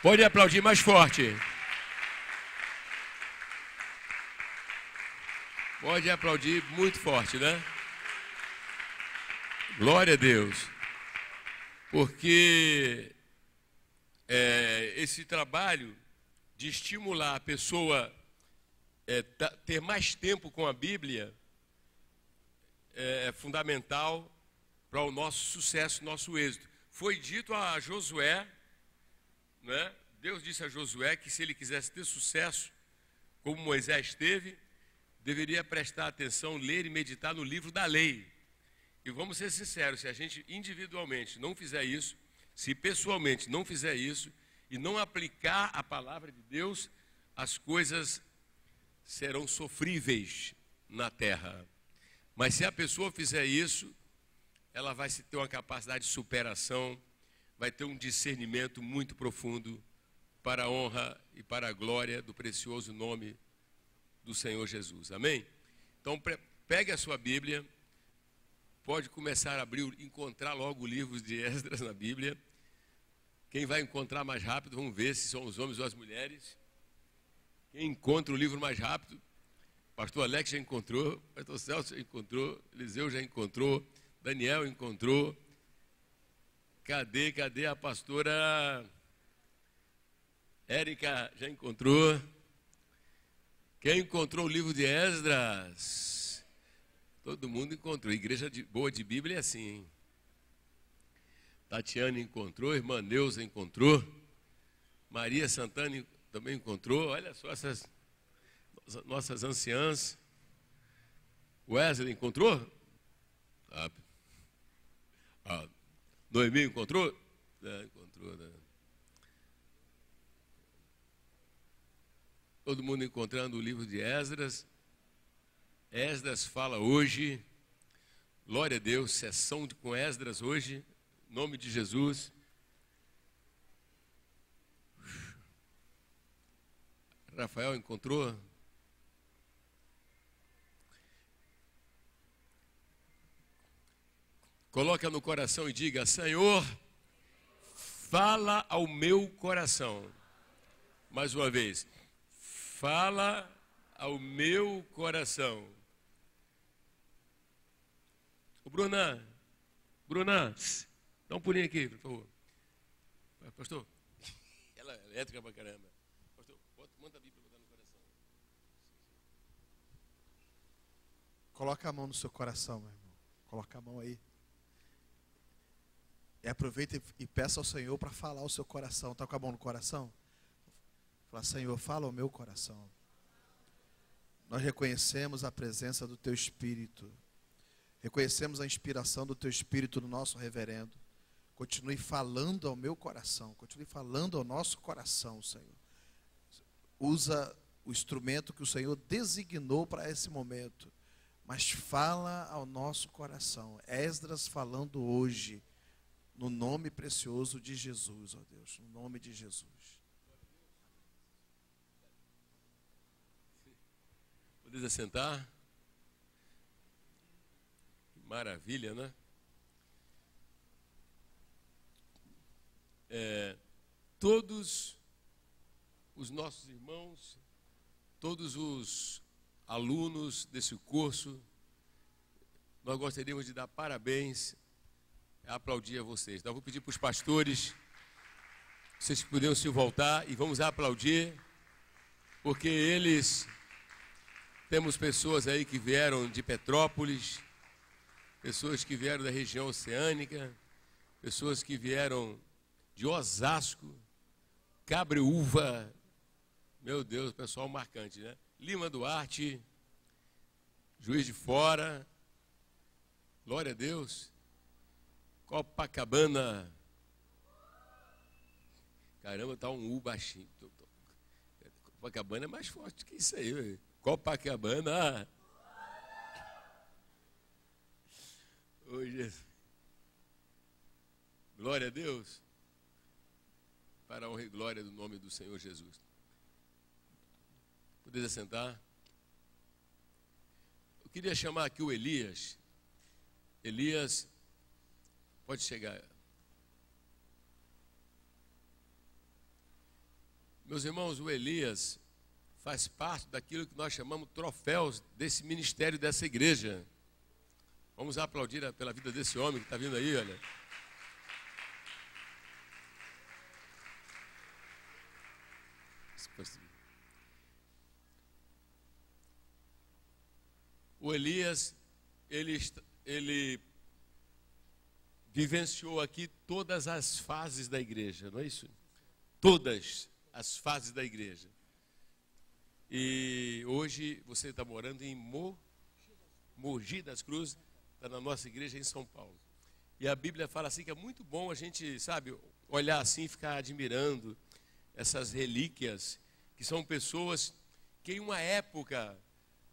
Pode aplaudir mais forte. Pode aplaudir muito forte, né? Glória a Deus. Porque é, esse trabalho de estimular a pessoa é, ter mais tempo com a Bíblia é, é fundamental para o nosso sucesso, nosso êxito. Foi dito a Josué, né? Deus disse a Josué que se ele quisesse ter sucesso, como Moisés teve, deveria prestar atenção, ler e meditar no livro da lei. E vamos ser sinceros, se a gente individualmente não fizer isso, se pessoalmente não fizer isso e não aplicar a palavra de Deus, as coisas serão sofríveis na terra. Mas se a pessoa fizer isso, ela vai ter uma capacidade de superação, vai ter um discernimento muito profundo para a honra e para a glória do precioso nome do Senhor Jesus. Amém? Então, pegue a sua Bíblia, pode começar a abrir, encontrar logo o livro de Esdras na Bíblia. Quem vai encontrar mais rápido, vamos ver se são os homens ou as mulheres. Quem encontra o livro mais rápido, Pastor Alex já encontrou, Pastor Celso já encontrou, Eliseu já encontrou, Daniel encontrou. Cadê, cadê a pastora Érica já encontrou? Quem encontrou o livro de Esdras? Todo mundo encontrou. Igreja de, boa de Bíblia é assim, hein? Tatiana encontrou, irmã Neuza encontrou, Maria Santana também encontrou. Olha só essas nossas anciãs. Wesley encontrou? Ah, ah, Noemi encontrou? É, encontrou, né? Todo mundo encontrando o livro de Esdras. Esdras fala hoje. Glória a Deus, sessão com Esdras hoje. Nome de Jesus. Rafael encontrou? Coloca no coração e diga: Senhor, fala ao meu coração. Mais uma vez fala ao meu coração. Ô, Bruna, Bruna, dá um pulinho aqui, por favor. Pastor, ela é elétrica pra caramba. Pastor, bota, manda a Bíblia botar no coração. Coloca a mão no seu coração, meu irmão. Coloca a mão aí. E aproveita e peça ao Senhor para falar o seu coração. Está com a mão no coração? Fala, Senhor, fala ao meu coração. Nós reconhecemos a presença do Teu Espírito. Reconhecemos a inspiração do Teu Espírito no nosso reverendo. Continue falando ao meu coração. Continue falando ao nosso coração, Senhor. Usa o instrumento que o Senhor designou para esse momento. Mas fala ao nosso coração. Esdras falando hoje. No nome precioso de Jesus, ó Deus. No nome de Jesus. Podeis assentar? Maravilha, né? É, todos os nossos irmãos, todos os alunos desse curso, nós gostaríamos de dar parabéns, aplaudir a vocês. Então, vou pedir para os pastores, vocês poderiam se voltar e vamos aplaudir, porque eles temos pessoas aí que vieram de Petrópolis, pessoas que vieram da região oceânica, pessoas que vieram de Osasco, Cabreúva, meu Deus, pessoal marcante, né? Lima Duarte, Juiz de Fora, glória a Deus, Copacabana, caramba, tá um U baixinho, Copacabana é mais forte que isso aí. Copacabana. Hoje, glória a Deus, para a honra e glória do nome do Senhor Jesus. Podeis assentar? Eu queria chamar aqui o Elias. Elias, pode chegar. Meus irmãos, o Elias faz parte daquilo que nós chamamos troféus desse ministério dessa igreja. Vamos aplaudir pela vida desse homem que está vindo aí, olha. O Elias, ele, ele vivenciou aqui todas as fases da igreja, não é isso? Todas as fases da igreja. E hoje você está morando em Mo, Mogi das Cruzes, está na nossa igreja em São Paulo. E a Bíblia fala assim que é muito bom a gente, sabe, olhar assim e ficar admirando essas relíquias, que são pessoas que em uma época,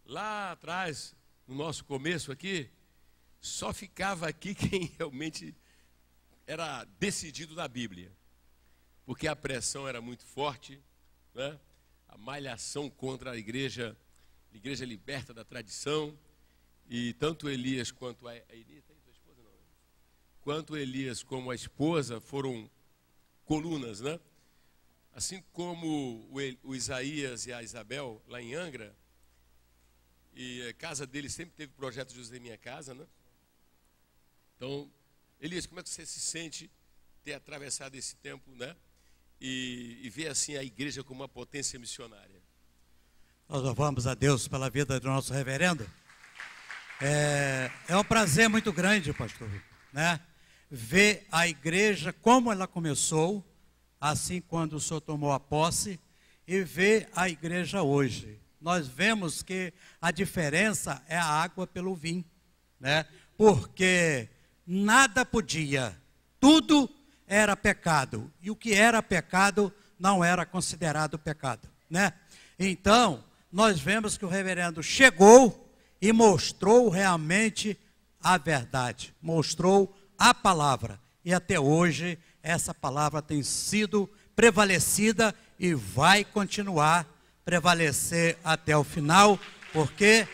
lá atrás, no nosso começo aqui, só ficava aqui quem realmente era decidido na Bíblia porque a pressão era muito forte, né? a malhação contra a igreja, a igreja liberta da tradição, e tanto Elias quanto a, a né? quanto Elias como a esposa foram colunas, né? Assim como o, Isaías e a Isabel lá em Angra, e a casa dele sempre teve projeto de José Minha Casa, né? Então, Elias, como é que você se sente ter atravessado esse tempo, né? e, e ver assim a igreja como uma potência missionária. Nós louvamos a Deus pela vida do nosso reverendo. É, é um prazer muito grande, pastor, né? Ver a igreja como ela começou, assim quando o senhor tomou a posse, e ver a igreja hoje. Nós vemos que a diferença é a água pelo vinho, né? Porque nada podia, tudo era pecado. E o que era pecado não era considerado pecado, né? Então, nós vemos que o reverendo chegou e mostrou realmente a verdade, mostrou a palavra. E até hoje essa palavra tem sido prevalecida e vai continuar prevalecer até o final, porque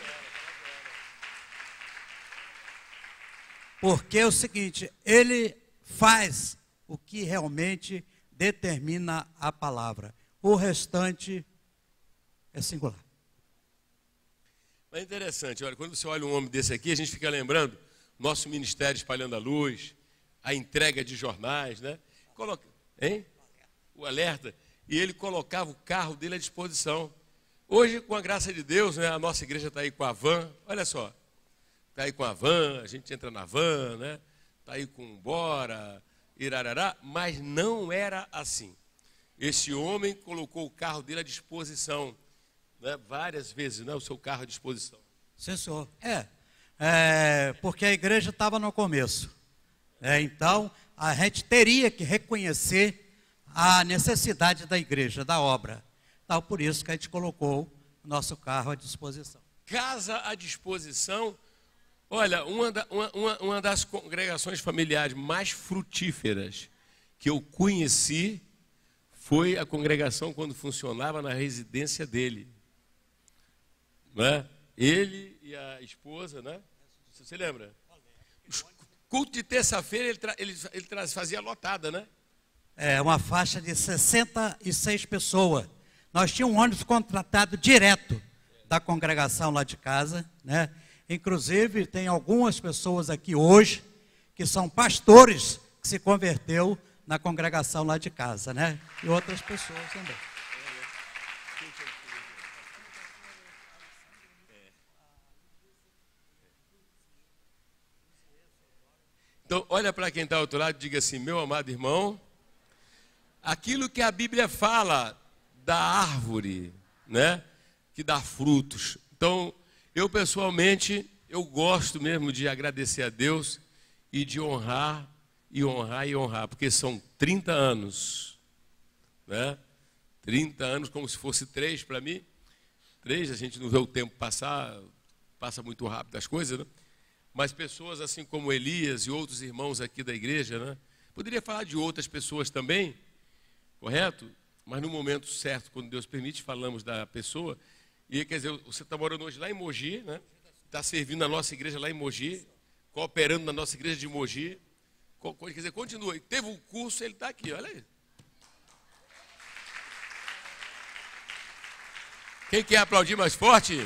porque é o seguinte, ele faz o que realmente determina a palavra. O restante é singular. É interessante, olha, quando você olha um homem desse aqui, a gente fica lembrando nosso ministério espalhando a luz, a entrega de jornais, né? Coloca, hein? O alerta. E ele colocava o carro dele à disposição. Hoje, com a graça de Deus, né, a nossa igreja está aí com a van. Olha só, está aí com a van, a gente entra na van, né? Está aí com Bora, irarará, mas não era assim. Esse homem colocou o carro dele à disposição, né, várias vezes, né, o seu carro à disposição. Sim, senhor. É, é porque a igreja estava no começo. É, então, a gente teria que reconhecer a necessidade da igreja, da obra. Então, por isso que a gente colocou o nosso carro à disposição. Casa à disposição Olha, uma, da, uma, uma das congregações familiares mais frutíferas que eu conheci foi a congregação quando funcionava na residência dele. Né? Ele e a esposa, né? Você lembra? Culto de terça-feira ele, ele, ele fazia lotada, né? É, uma faixa de 66 pessoas. Nós tínhamos um ônibus contratado direto da congregação lá de casa, né? Inclusive, tem algumas pessoas aqui hoje que são pastores que se converteu na congregação lá de casa, né? E outras pessoas também. Então, olha para quem está ao outro lado e diga assim: meu amado irmão, aquilo que a Bíblia fala da árvore, né, que dá frutos. Então, eu pessoalmente, eu gosto mesmo de agradecer a Deus e de honrar e honrar e honrar, porque são 30 anos, né? 30 anos como se fosse três para mim. Três, a gente não vê o tempo passar, passa muito rápido as coisas, né? Mas pessoas assim como Elias e outros irmãos aqui da igreja, né? Poderia falar de outras pessoas também, correto? Mas no momento certo, quando Deus permite, falamos da pessoa. E quer dizer, você está morando hoje lá em Mogi, né? Está servindo na nossa igreja lá em Mogi, cooperando na nossa igreja de Mogi. Quer dizer, continua. Teve um curso, ele está aqui, olha aí. Quem quer aplaudir mais forte?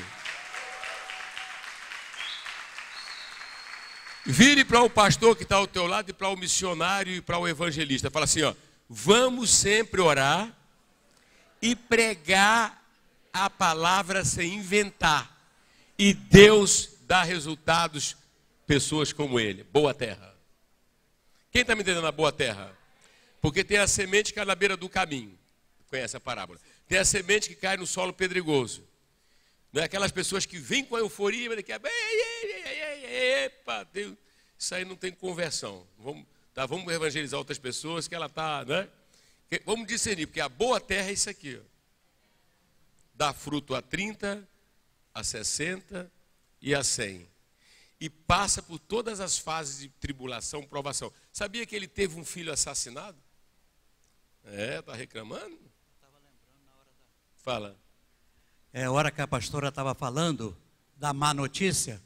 Vire para o pastor que está ao teu lado e para o missionário e para o evangelista. Fala assim, ó, vamos sempre orar e pregar a palavra sem inventar. E Deus dá resultados pessoas como ele. Boa terra. Quem está me entendendo na boa terra? Porque tem a semente que cai na beira do caminho. Conhece a parábola? Tem a semente que cai no solo pedregoso. Não é aquelas pessoas que vêm com a euforia, mas daqui a epa, Deus, isso aí não tem conversão. Vamos, tá, vamos evangelizar outras pessoas que ela está, né? Vamos discernir, porque a boa terra é isso aqui. Ó. Dá fruto a 30, a 60 e a 100. E passa por todas as fases de tribulação, provação. Sabia que ele teve um filho assassinado? É, está reclamando? Fala. É a hora que a pastora estava falando da má notícia.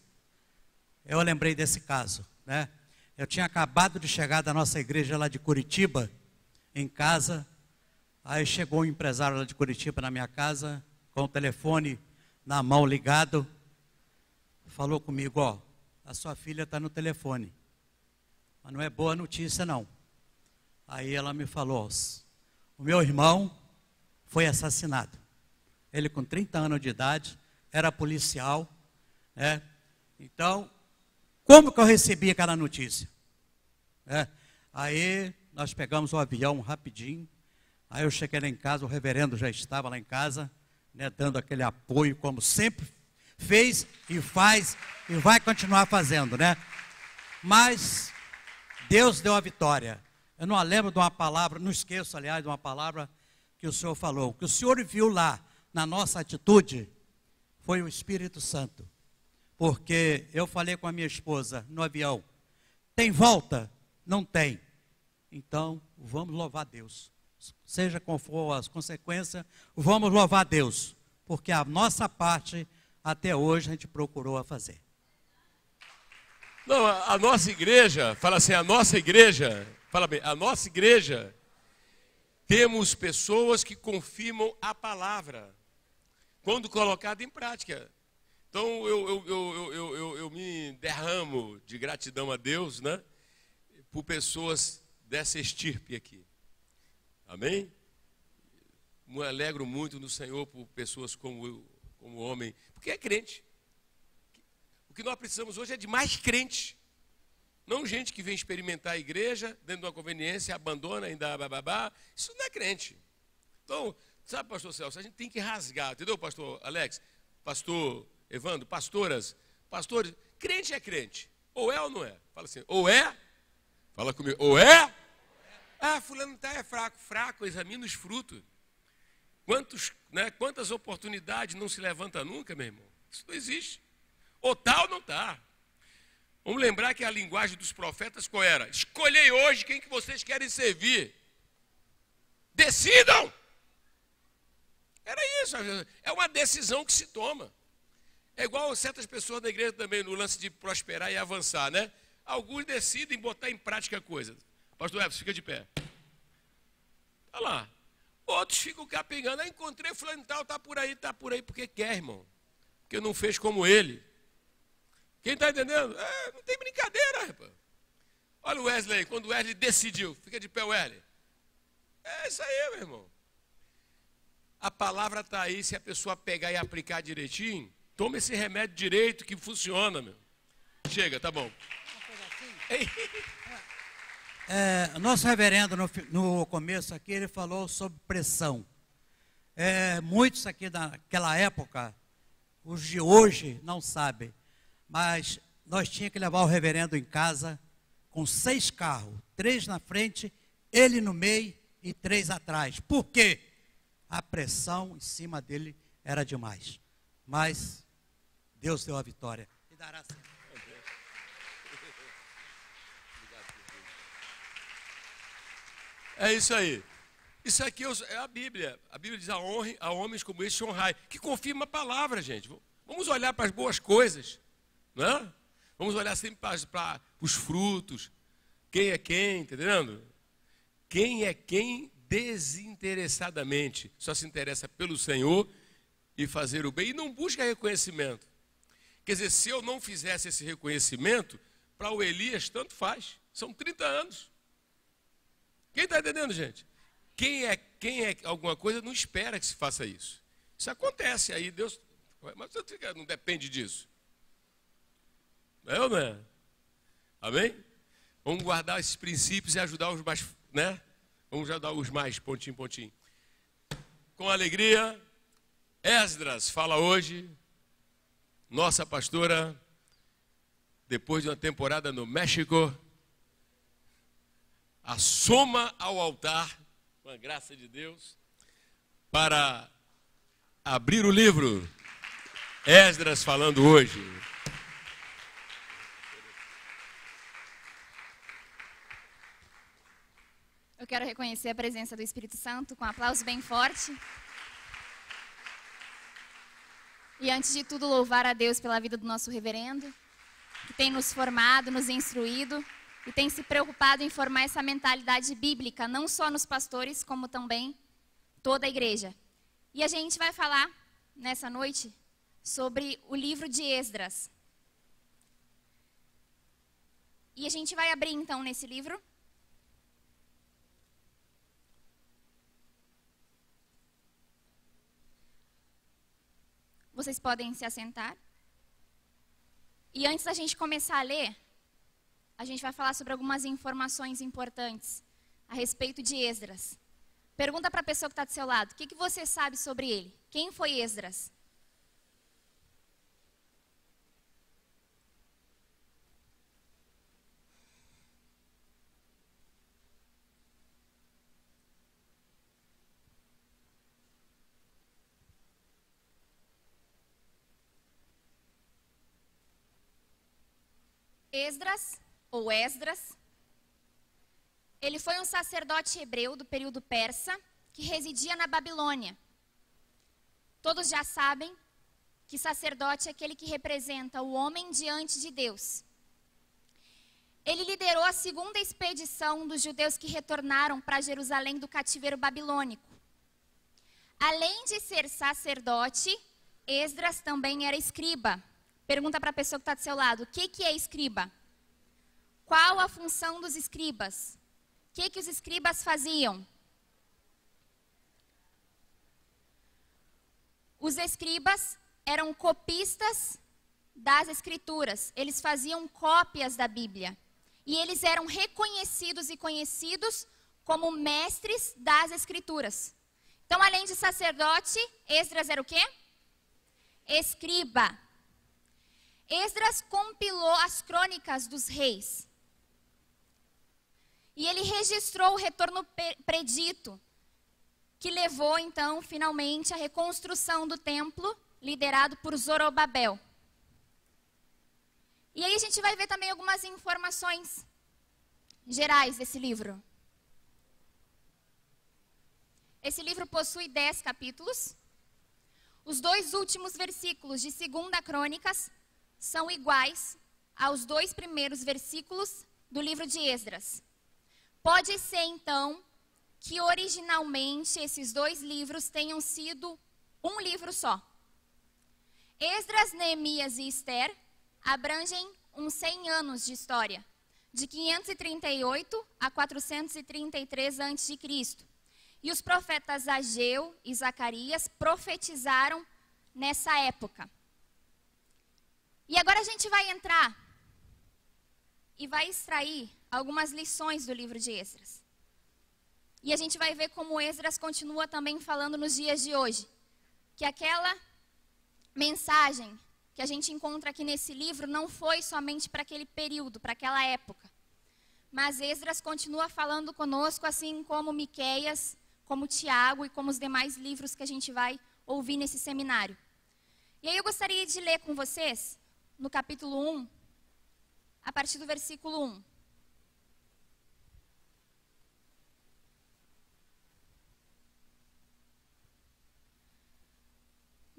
Eu lembrei desse caso, né? Eu tinha acabado de chegar da nossa igreja lá de Curitiba, em casa. Aí chegou um empresário lá de Curitiba na minha casa, com o telefone na mão ligado. Falou comigo, ó, a sua filha está no telefone. Mas não é boa notícia, não. Aí ela me falou, o meu irmão foi assassinado. Ele com 30 anos de idade, era policial, né? Então, como que eu recebi aquela notícia? É, aí nós pegamos o avião rapidinho. Aí eu cheguei lá em casa, o reverendo já estava lá em casa, né, dando aquele apoio, como sempre fez e faz e vai continuar fazendo, né? Mas Deus deu a vitória. Eu não lembro de uma palavra, não esqueço, aliás, de uma palavra que o Senhor falou. Que o Senhor viu lá na nossa atitude foi o Espírito Santo. Porque eu falei com a minha esposa no avião: tem volta? Não tem. Então, vamos louvar Deus. Seja qual for as consequências, vamos louvar Deus. Porque a nossa parte, até hoje, a gente procurou a fazer. Não, a, a nossa igreja, fala assim, a nossa igreja, fala bem, a nossa igreja, temos pessoas que confirmam a palavra quando colocada em prática. Então eu, eu, eu, eu, eu, me derramo de gratidão a Deus, né? Por pessoas dessa estirpe aqui. Amém? Me alegro muito no Senhor por pessoas como eu, como homem, porque é crente. O que nós precisamos hoje é de mais crente. Não gente que vem experimentar a igreja dentro de uma conveniência, abandona, ainda bababá. Isso não é crente. Então, Sabe, pastor Celso, a gente tem que rasgar, entendeu, pastor Alex? Pastor Evandro, pastoras, pastores, crente é crente. Ou é ou não é? Fala assim, ou é? Fala comigo, ou é? Ah, fulano tá é fraco, fraco, examina os frutos. Quantos, né, quantas oportunidades não se levanta nunca, meu irmão? Isso não existe. Ou tal tá, não está. Vamos lembrar que a linguagem dos profetas qual era? Escolhei hoje quem que vocês querem servir. Decidam! Era isso. É uma decisão que se toma. É igual certas pessoas da igreja também, no lance de prosperar e avançar, né? Alguns decidem botar em prática a coisa. Pastor Everson, fica de pé. Olha lá. Outros ficam capengando. Ah, encontrei fulano tal, tá por aí, tá por aí porque quer, irmão. Porque não fez como ele. Quem está entendendo? É, não tem brincadeira, rapaz. Olha o Wesley, quando o Wesley decidiu. Fica de pé, Wesley. É isso aí, meu irmão. A palavra está aí, se a pessoa pegar e aplicar direitinho, toma esse remédio direito que funciona, meu. Chega, tá bom. É, nosso reverendo, no, no, começo aqui, ele falou sobre pressão. É, muitos aqui daquela época, os de hoje, não sabem, mas nós tínhamos que levar o reverendo em casa com seis carros, três na frente, ele no meio e três atrás. Por quê? a pressão em cima dele era demais. Mas Deus deu a vitória. E dará sempre. É isso aí. Isso aqui é a Bíblia. A Bíblia diz a honre a homens como este honrai, que confirma a palavra, gente. Vamos olhar para as boas coisas, não é? Vamos olhar sempre para, para os frutos. Quem é quem, entendendo? Quem é quem desinteressadamente, só se interessa pelo Senhor e fazer o bem e não busca reconhecimento. Quer dizer, se eu não fizesse esse reconhecimento, para o Elias tanto faz. São 30 anos. Quem está entendendo, gente? Quem é, quem é alguma coisa não espera que se faça isso. Isso acontece aí, Deus. Mas não depende disso. Não é ou não é? Amém? Vamos guardar esses princípios e ajudar os mais, né? Vamos ajudar os mais, pontinho, pontinho. Com alegria, Esdras fala hoje, nossa pastora, depois de uma temporada no México, assoma ao altar, com a graça de Deus, para abrir o livro. Esdras falando hoje. Eu quero reconhecer a presença do Espírito Santo com um aplauso bem forte. E antes de tudo, louvar a Deus pela vida do nosso reverendo, que tem nos formado, nos instruído e tem se preocupado em formar essa mentalidade bíblica, não só nos pastores, como também toda a igreja. E a gente vai falar nessa noite sobre o livro de Esdras. E a gente vai abrir então nesse livro Vocês podem se assentar. E antes da gente começar a ler, a gente vai falar sobre algumas informações importantes a respeito de Esdras. Pergunta para a pessoa que está do seu lado: o que, que você sabe sobre ele? Quem foi Esdras? Esdras, ou Esdras, ele foi um sacerdote hebreu do período persa que residia na Babilônia. Todos já sabem que sacerdote é aquele que representa o homem diante de Deus. Ele liderou a segunda expedição dos judeus que retornaram para Jerusalém do cativeiro babilônico. Além de ser sacerdote, Esdras também era escriba. Pergunta para a pessoa que está do seu lado: o que, que é escriba? Qual a função dos escribas? O que, que os escribas faziam? Os escribas eram copistas das escrituras, eles faziam cópias da Bíblia. E eles eram reconhecidos e conhecidos como mestres das escrituras. Então, além de sacerdote, Esdras era o quê? Escriba. Esdras compilou as crônicas dos reis. E ele registrou o retorno predito, que levou então finalmente à reconstrução do templo, liderado por Zorobabel. E aí a gente vai ver também algumas informações gerais desse livro. Esse livro possui dez capítulos. Os dois últimos versículos de 2 Crônicas são iguais aos dois primeiros versículos do livro de Esdras. Pode ser, então, que originalmente esses dois livros tenham sido um livro só. Esdras, Neemias e Esther abrangem uns 100 anos de história, de 538 a 433 a.C. E os profetas Ageu e Zacarias profetizaram nessa época. E agora a gente vai entrar e vai extrair algumas lições do livro de Esdras. E a gente vai ver como Esdras continua também falando nos dias de hoje. Que aquela mensagem que a gente encontra aqui nesse livro não foi somente para aquele período, para aquela época. Mas Esdras continua falando conosco, assim como Miqueias, como Tiago e como os demais livros que a gente vai ouvir nesse seminário. E aí eu gostaria de ler com vocês no capítulo 1, a partir do versículo 1.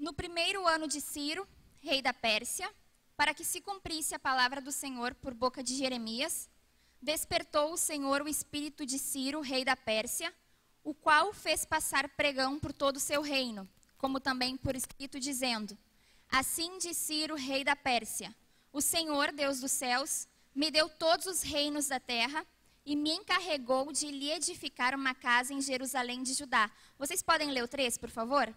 No primeiro ano de Ciro, rei da Pérsia, para que se cumprisse a palavra do Senhor por boca de Jeremias, despertou o Senhor o espírito de Ciro, rei da Pérsia, o qual fez passar pregão por todo o seu reino, como também por escrito, dizendo: Assim diz Ciro, rei da Pérsia: O Senhor, Deus dos céus, me deu todos os reinos da terra e me encarregou de lhe edificar uma casa em Jerusalém de Judá. Vocês podem ler o 3, por favor?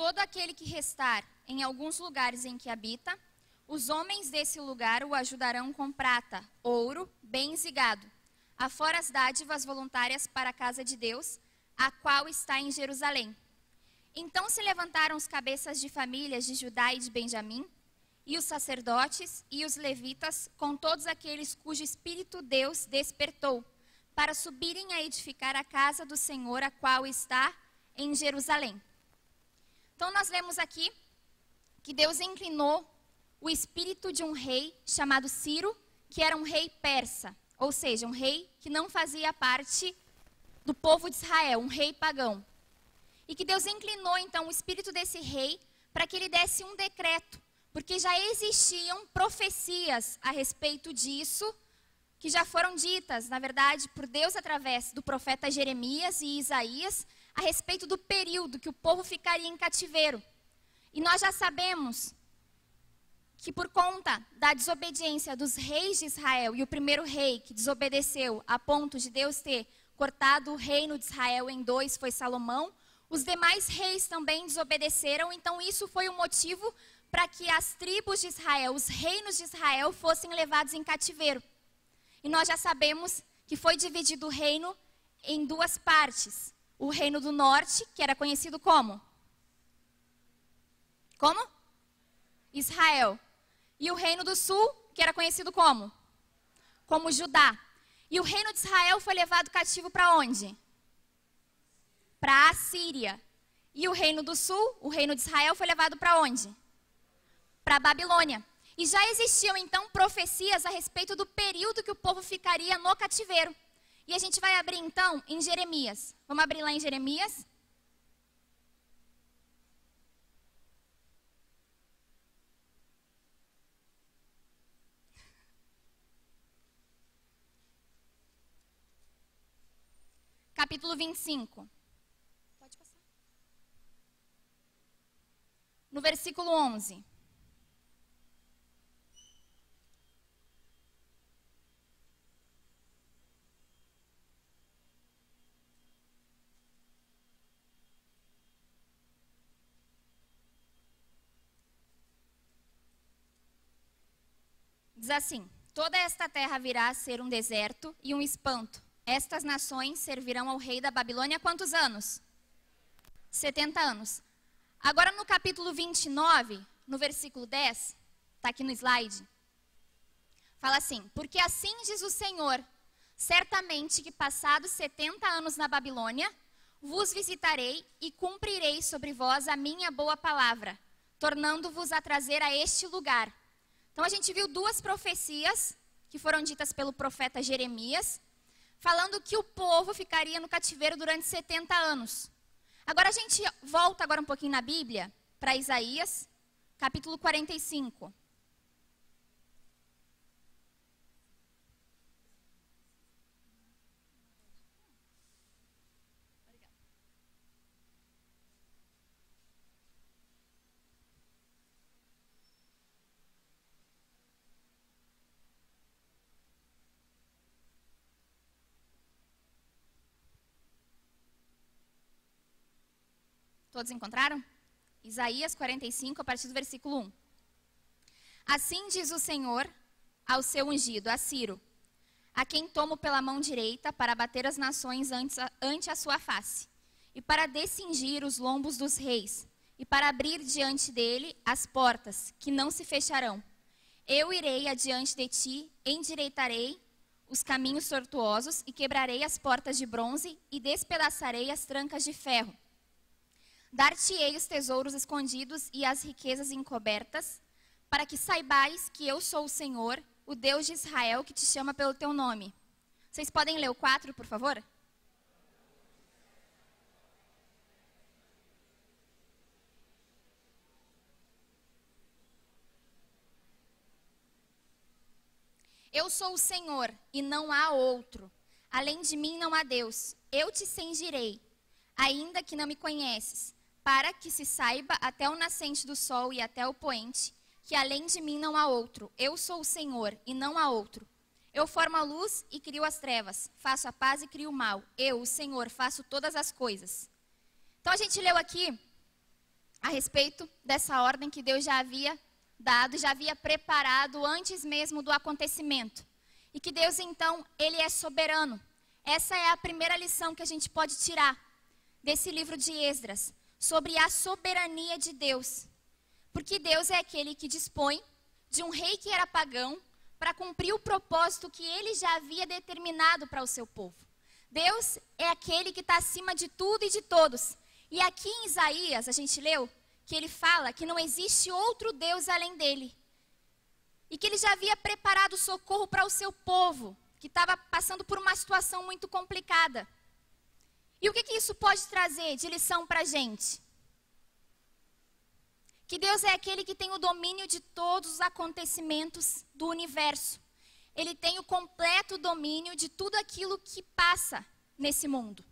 Todo aquele que restar em alguns lugares em que habita, os homens desse lugar o ajudarão com prata, ouro, bens e gado, afora as dádivas voluntárias para a casa de Deus, a qual está em Jerusalém. Então se levantaram os cabeças de famílias de Judá e de Benjamim, e os sacerdotes e os levitas, com todos aqueles cujo espírito Deus despertou, para subirem a edificar a casa do Senhor, a qual está em Jerusalém. Então, nós lemos aqui que Deus inclinou o espírito de um rei chamado Ciro, que era um rei persa, ou seja, um rei que não fazia parte do povo de Israel, um rei pagão. E que Deus inclinou então o espírito desse rei para que ele desse um decreto, porque já existiam profecias a respeito disso, que já foram ditas, na verdade, por Deus através do profeta Jeremias e Isaías, a respeito do período que o povo ficaria em cativeiro. E nós já sabemos que por conta da desobediência dos reis de Israel, e o primeiro rei que desobedeceu a ponto de Deus ter cortado o reino de Israel em dois foi Salomão, os demais reis também desobedeceram, então isso foi o motivo para que as tribos de Israel, os reinos de Israel, fossem levados em cativeiro. E nós já sabemos que foi dividido o reino em duas partes o reino do norte, que era conhecido como? Como? Israel. E o reino do sul, que era conhecido como? Como Judá. E o reino de Israel foi levado cativo para onde? Para a Síria. E o reino do sul, o reino de Israel, foi levado para onde? Para a Babilônia. E já existiam então profecias a respeito do período que o povo ficaria no cativeiro. E a gente vai abrir então em Jeremias. Vamos abrir lá em Jeremias? Capítulo 25. Pode passar. No versículo 11. Diz assim: Toda esta terra virá a ser um deserto e um espanto. Estas nações servirão ao rei da Babilônia quantos anos? 70 anos. Agora no capítulo 29, no versículo 10, está aqui no slide, fala assim: Porque assim diz o Senhor: certamente que passados 70 anos na Babilônia, vos visitarei e cumprirei sobre vós a minha boa palavra, tornando-vos a trazer a este lugar então a gente viu duas profecias que foram ditas pelo profeta Jeremias, falando que o povo ficaria no cativeiro durante 70 anos. Agora a gente volta agora um pouquinho na Bíblia para Isaías, capítulo 45. Todos encontraram? Isaías 45, a partir do versículo 1. Assim diz o Senhor ao seu ungido, a Ciro, a quem tomo pela mão direita para bater as nações ante a, sua face, e para descingir os lombos dos reis, e para abrir diante dele as portas, que não se fecharão. Eu irei adiante de ti, endireitarei os caminhos tortuosos, e quebrarei as portas de bronze, e despedaçarei as trancas de ferro Dar-te-ei os tesouros escondidos e as riquezas encobertas, para que saibais que eu sou o Senhor, o Deus de Israel, que te chama pelo teu nome. Vocês podem ler o 4, por favor? Eu sou o Senhor e não há outro. Além de mim não há Deus. Eu te cingirei, ainda que não me conheces para que se saiba até o nascente do sol e até o poente, que além de mim não há outro. Eu sou o Senhor e não há outro. Eu formo a luz e crio as trevas, faço a paz e crio o mal. Eu, o Senhor, faço todas as coisas. Então a gente leu aqui a respeito dessa ordem que Deus já havia dado, já havia preparado antes mesmo do acontecimento. E que Deus então, ele é soberano. Essa é a primeira lição que a gente pode tirar desse livro de Esdras, sobre a soberania de Deus. Porque Deus é aquele que dispõe de um rei que era pagão para cumprir o propósito que ele já havia determinado para o seu povo. Deus é aquele que está acima de tudo e de todos. E aqui em Isaías, a gente leu que ele fala que não existe outro Deus além dele. E que ele já havia preparado socorro para o seu povo, que estava passando por uma situação muito complicada. E o que, que isso pode trazer de lição para a gente? Que Deus é aquele que tem o domínio de todos os acontecimentos do universo. Ele tem o completo domínio de tudo aquilo que passa nesse mundo.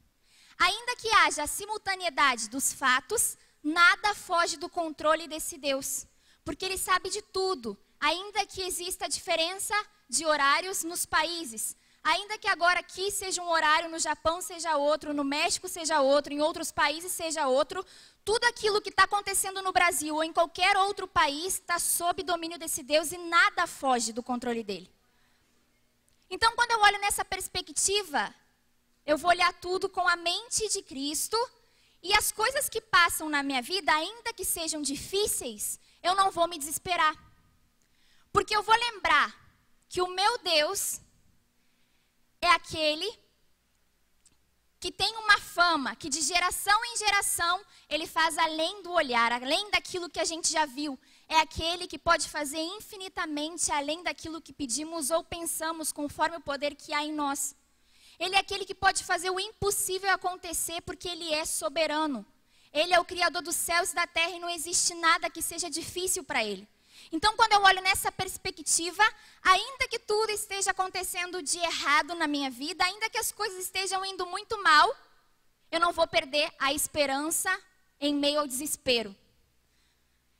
Ainda que haja a simultaneidade dos fatos, nada foge do controle desse Deus, porque ele sabe de tudo, ainda que exista diferença de horários nos países. Ainda que agora aqui seja um horário, no Japão seja outro, no México seja outro, em outros países seja outro, tudo aquilo que está acontecendo no Brasil ou em qualquer outro país está sob domínio desse Deus e nada foge do controle dele. Então, quando eu olho nessa perspectiva, eu vou olhar tudo com a mente de Cristo e as coisas que passam na minha vida, ainda que sejam difíceis, eu não vou me desesperar. Porque eu vou lembrar que o meu Deus é aquele que tem uma fama, que de geração em geração ele faz além do olhar, além daquilo que a gente já viu. É aquele que pode fazer infinitamente além daquilo que pedimos ou pensamos, conforme o poder que há em nós. Ele é aquele que pode fazer o impossível acontecer, porque ele é soberano. Ele é o criador dos céus e da terra e não existe nada que seja difícil para ele. Então, quando eu olho nessa perspectiva, ainda que tudo esteja acontecendo de errado na minha vida, ainda que as coisas estejam indo muito mal, eu não vou perder a esperança em meio ao desespero.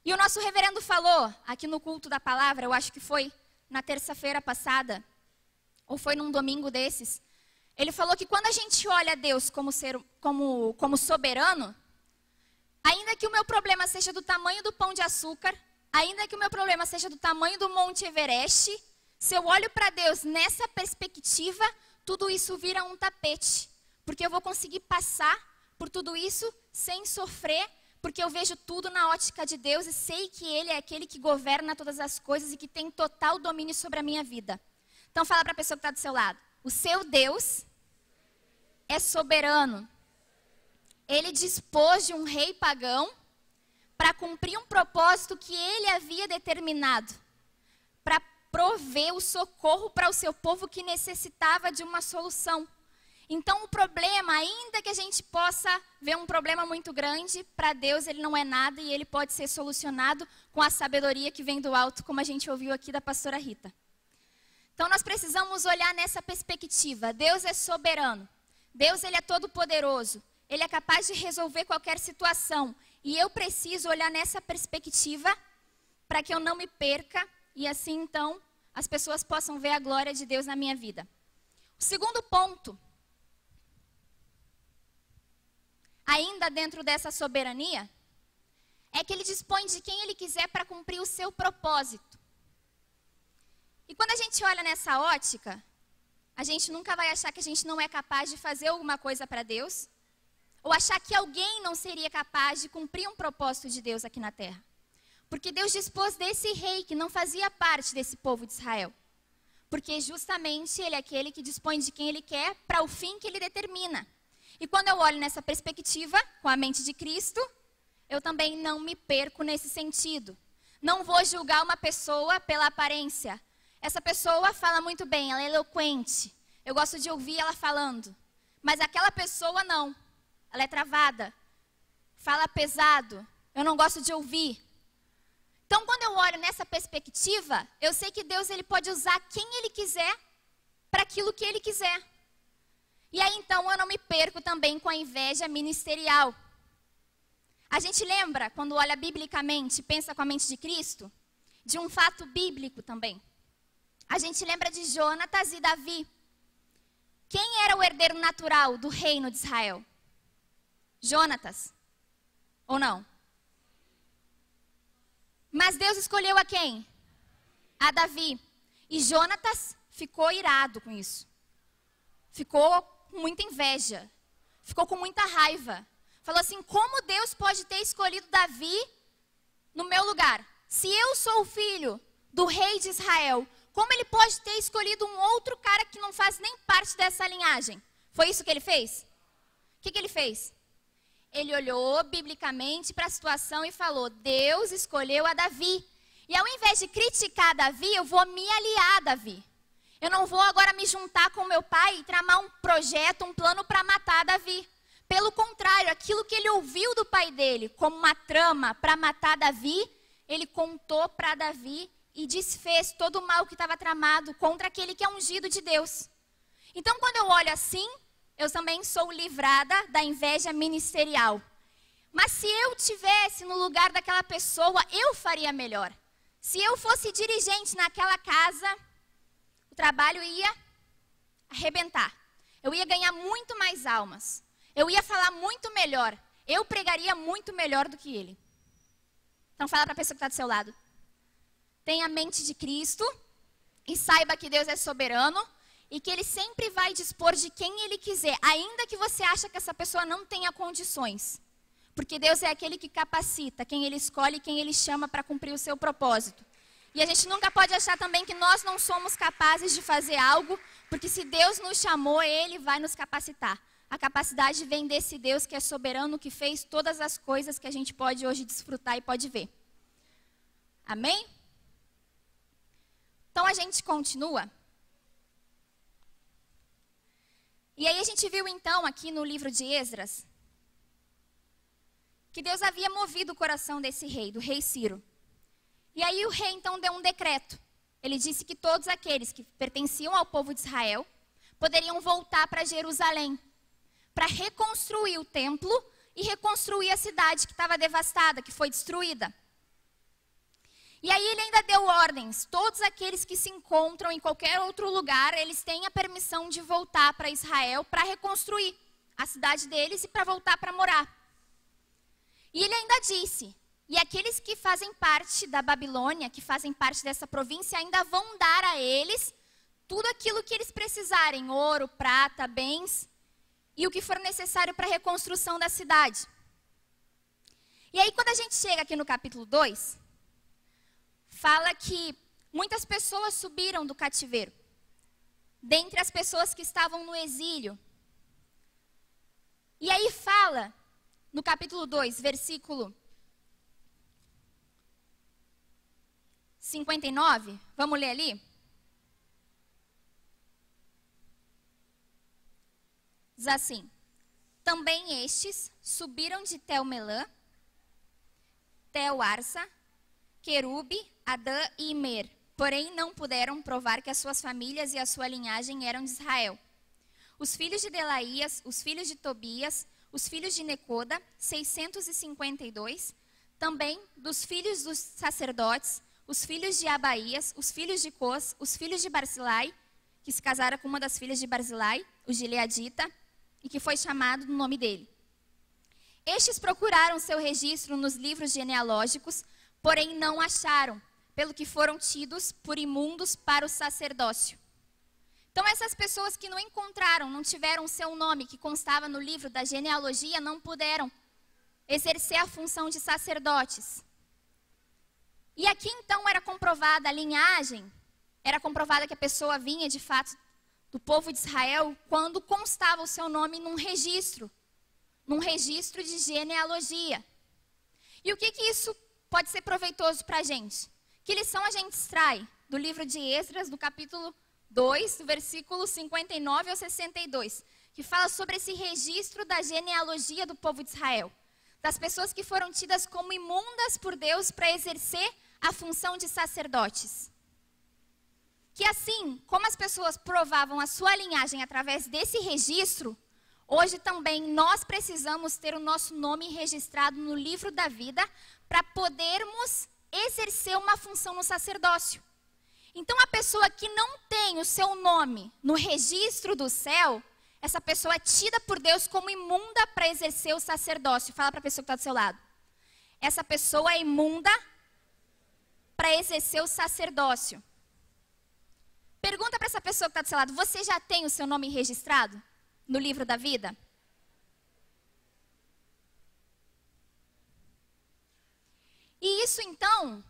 E o nosso reverendo falou aqui no culto da palavra, eu acho que foi na terça-feira passada, ou foi num domingo desses. Ele falou que quando a gente olha Deus como, ser, como, como soberano, ainda que o meu problema seja do tamanho do pão de açúcar, ainda que o meu problema seja do tamanho do Monte Everest, se eu olho para Deus nessa perspectiva, tudo isso vira um tapete. Porque eu vou conseguir passar por tudo isso sem sofrer, porque eu vejo tudo na ótica de Deus e sei que Ele é aquele que governa todas as coisas e que tem total domínio sobre a minha vida. Então fala para a pessoa que está do seu lado. O seu Deus é soberano. Ele dispôs de um rei pagão para cumprir um propósito que ele havia determinado, para prover o socorro para o seu povo que necessitava de uma solução. Então, o problema, ainda que a gente possa ver um problema muito grande, para Deus ele não é nada e ele pode ser solucionado com a sabedoria que vem do alto, como a gente ouviu aqui da pastora Rita. Então, nós precisamos olhar nessa perspectiva. Deus é soberano. Deus ele é todo poderoso. Ele é capaz de resolver qualquer situação. E eu preciso olhar nessa perspectiva para que eu não me perca e assim então as pessoas possam ver a glória de Deus na minha vida. O segundo ponto, ainda dentro dessa soberania, é que ele dispõe de quem ele quiser para cumprir o seu propósito. E quando a gente olha nessa ótica, a gente nunca vai achar que a gente não é capaz de fazer alguma coisa para Deus, ou achar que alguém não seria capaz de cumprir um propósito de Deus aqui na terra. Porque Deus dispôs desse rei que não fazia parte desse povo de Israel. Porque justamente ele é aquele que dispõe de quem ele quer para o fim que ele determina. E quando eu olho nessa perspectiva, com a mente de Cristo, eu também não me perco nesse sentido. Não vou julgar uma pessoa pela aparência. Essa pessoa fala muito bem, ela é eloquente. Eu gosto de ouvir ela falando. Mas aquela pessoa não ela é travada, fala pesado, eu não gosto de ouvir. Então, quando eu olho nessa perspectiva, eu sei que Deus ele pode usar quem ele quiser para aquilo que ele quiser. E aí então eu não me perco também com a inveja ministerial. A gente lembra, quando olha biblicamente, pensa com a mente de Cristo, de um fato bíblico também. A gente lembra de Jonatas e Davi. Quem era o herdeiro natural do reino de Israel? Jonatas. Ou não? Mas Deus escolheu a quem? A Davi. E Jonatas ficou irado com isso. Ficou com muita inveja. Ficou com muita raiva. Falou assim: como Deus pode ter escolhido Davi no meu lugar? Se eu sou o filho do rei de Israel, como ele pode ter escolhido um outro cara que não faz nem parte dessa linhagem? Foi isso que ele fez? O que, que ele fez? Ele olhou biblicamente para a situação e falou: Deus escolheu a Davi. E ao invés de criticar Davi, eu vou me aliar a Davi. Eu não vou agora me juntar com meu pai e tramar um projeto, um plano para matar Davi. Pelo contrário, aquilo que ele ouviu do pai dele como uma trama para matar Davi, ele contou para Davi e desfez todo o mal que estava tramado contra aquele que é ungido de Deus. Então, quando eu olho assim, eu também sou livrada da inveja ministerial. Mas se eu tivesse no lugar daquela pessoa, eu faria melhor. Se eu fosse dirigente naquela casa, o trabalho ia arrebentar. Eu ia ganhar muito mais almas. Eu ia falar muito melhor. Eu pregaria muito melhor do que ele. Então fala para a pessoa que está do seu lado. Tenha a mente de Cristo e saiba que Deus é soberano e que ele sempre vai dispor de quem ele quiser, ainda que você ache que essa pessoa não tenha condições. Porque Deus é aquele que capacita, quem ele escolhe, quem ele chama para cumprir o seu propósito. E a gente nunca pode achar também que nós não somos capazes de fazer algo, porque se Deus nos chamou, ele vai nos capacitar. A capacidade vem desse Deus que é soberano, que fez todas as coisas que a gente pode hoje desfrutar e pode ver. Amém? Então a gente continua E aí a gente viu então aqui no livro de Esdras que Deus havia movido o coração desse rei, do rei Ciro. E aí o rei então deu um decreto. Ele disse que todos aqueles que pertenciam ao povo de Israel poderiam voltar para Jerusalém para reconstruir o templo e reconstruir a cidade que estava devastada, que foi destruída. E aí ele ainda deu ordens: todos aqueles que se encontram em qualquer outro lugar, eles têm a permissão de voltar para Israel para reconstruir a cidade deles e para voltar para morar. E ele ainda disse: e aqueles que fazem parte da Babilônia, que fazem parte dessa província, ainda vão dar a eles tudo aquilo que eles precisarem: ouro, prata, bens e o que for necessário para a reconstrução da cidade. E aí, quando a gente chega aqui no capítulo 2, fala que muitas pessoas subiram do cativeiro. Dentre as pessoas que estavam no exílio. E aí fala, no capítulo 2, versículo 59, vamos ler ali? Diz assim: Também estes subiram de Telmelã, Tel-Arsa, Querube, Adã e Imer, porém não puderam provar que as suas famílias e a sua linhagem eram de Israel. Os filhos de Delaías, os filhos de Tobias, os filhos de Necoda, 652, também dos filhos dos sacerdotes, os filhos de Abaías, os filhos de Cos, os filhos de Barzilai, que se casara com uma das filhas de Barzilai, o Gileadita, e que foi chamado no nome dele. Estes procuraram seu registro nos livros genealógicos, porém não acharam, pelo que foram tidos por imundos para o sacerdócio. Então, essas pessoas que não encontraram, não tiveram o seu nome que constava no livro da genealogia, não puderam exercer a função de sacerdotes. E aqui então era comprovada a linhagem, era comprovada que a pessoa vinha de fato do povo de Israel quando constava o seu nome num registro, num registro de genealogia. E o que, que isso pode ser proveitoso para a gente? Que lição a gente extrai do livro de Esdras, do capítulo 2, do versículo 59 ao 62, que fala sobre esse registro da genealogia do povo de Israel, das pessoas que foram tidas como imundas por Deus para exercer a função de sacerdotes. Que assim, como as pessoas provavam a sua linhagem através desse registro, hoje também nós precisamos ter o nosso nome registrado no livro da vida para podermos exercer uma função no sacerdócio. Então, a pessoa que não tem o seu nome no registro do céu, essa pessoa é tida por Deus como imunda para exercer o sacerdócio. Fala para a pessoa que está do seu lado. Essa pessoa é imunda para exercer o sacerdócio. Pergunta para essa pessoa que está do seu lado: você já tem o seu nome registrado no livro da vida? E isso então,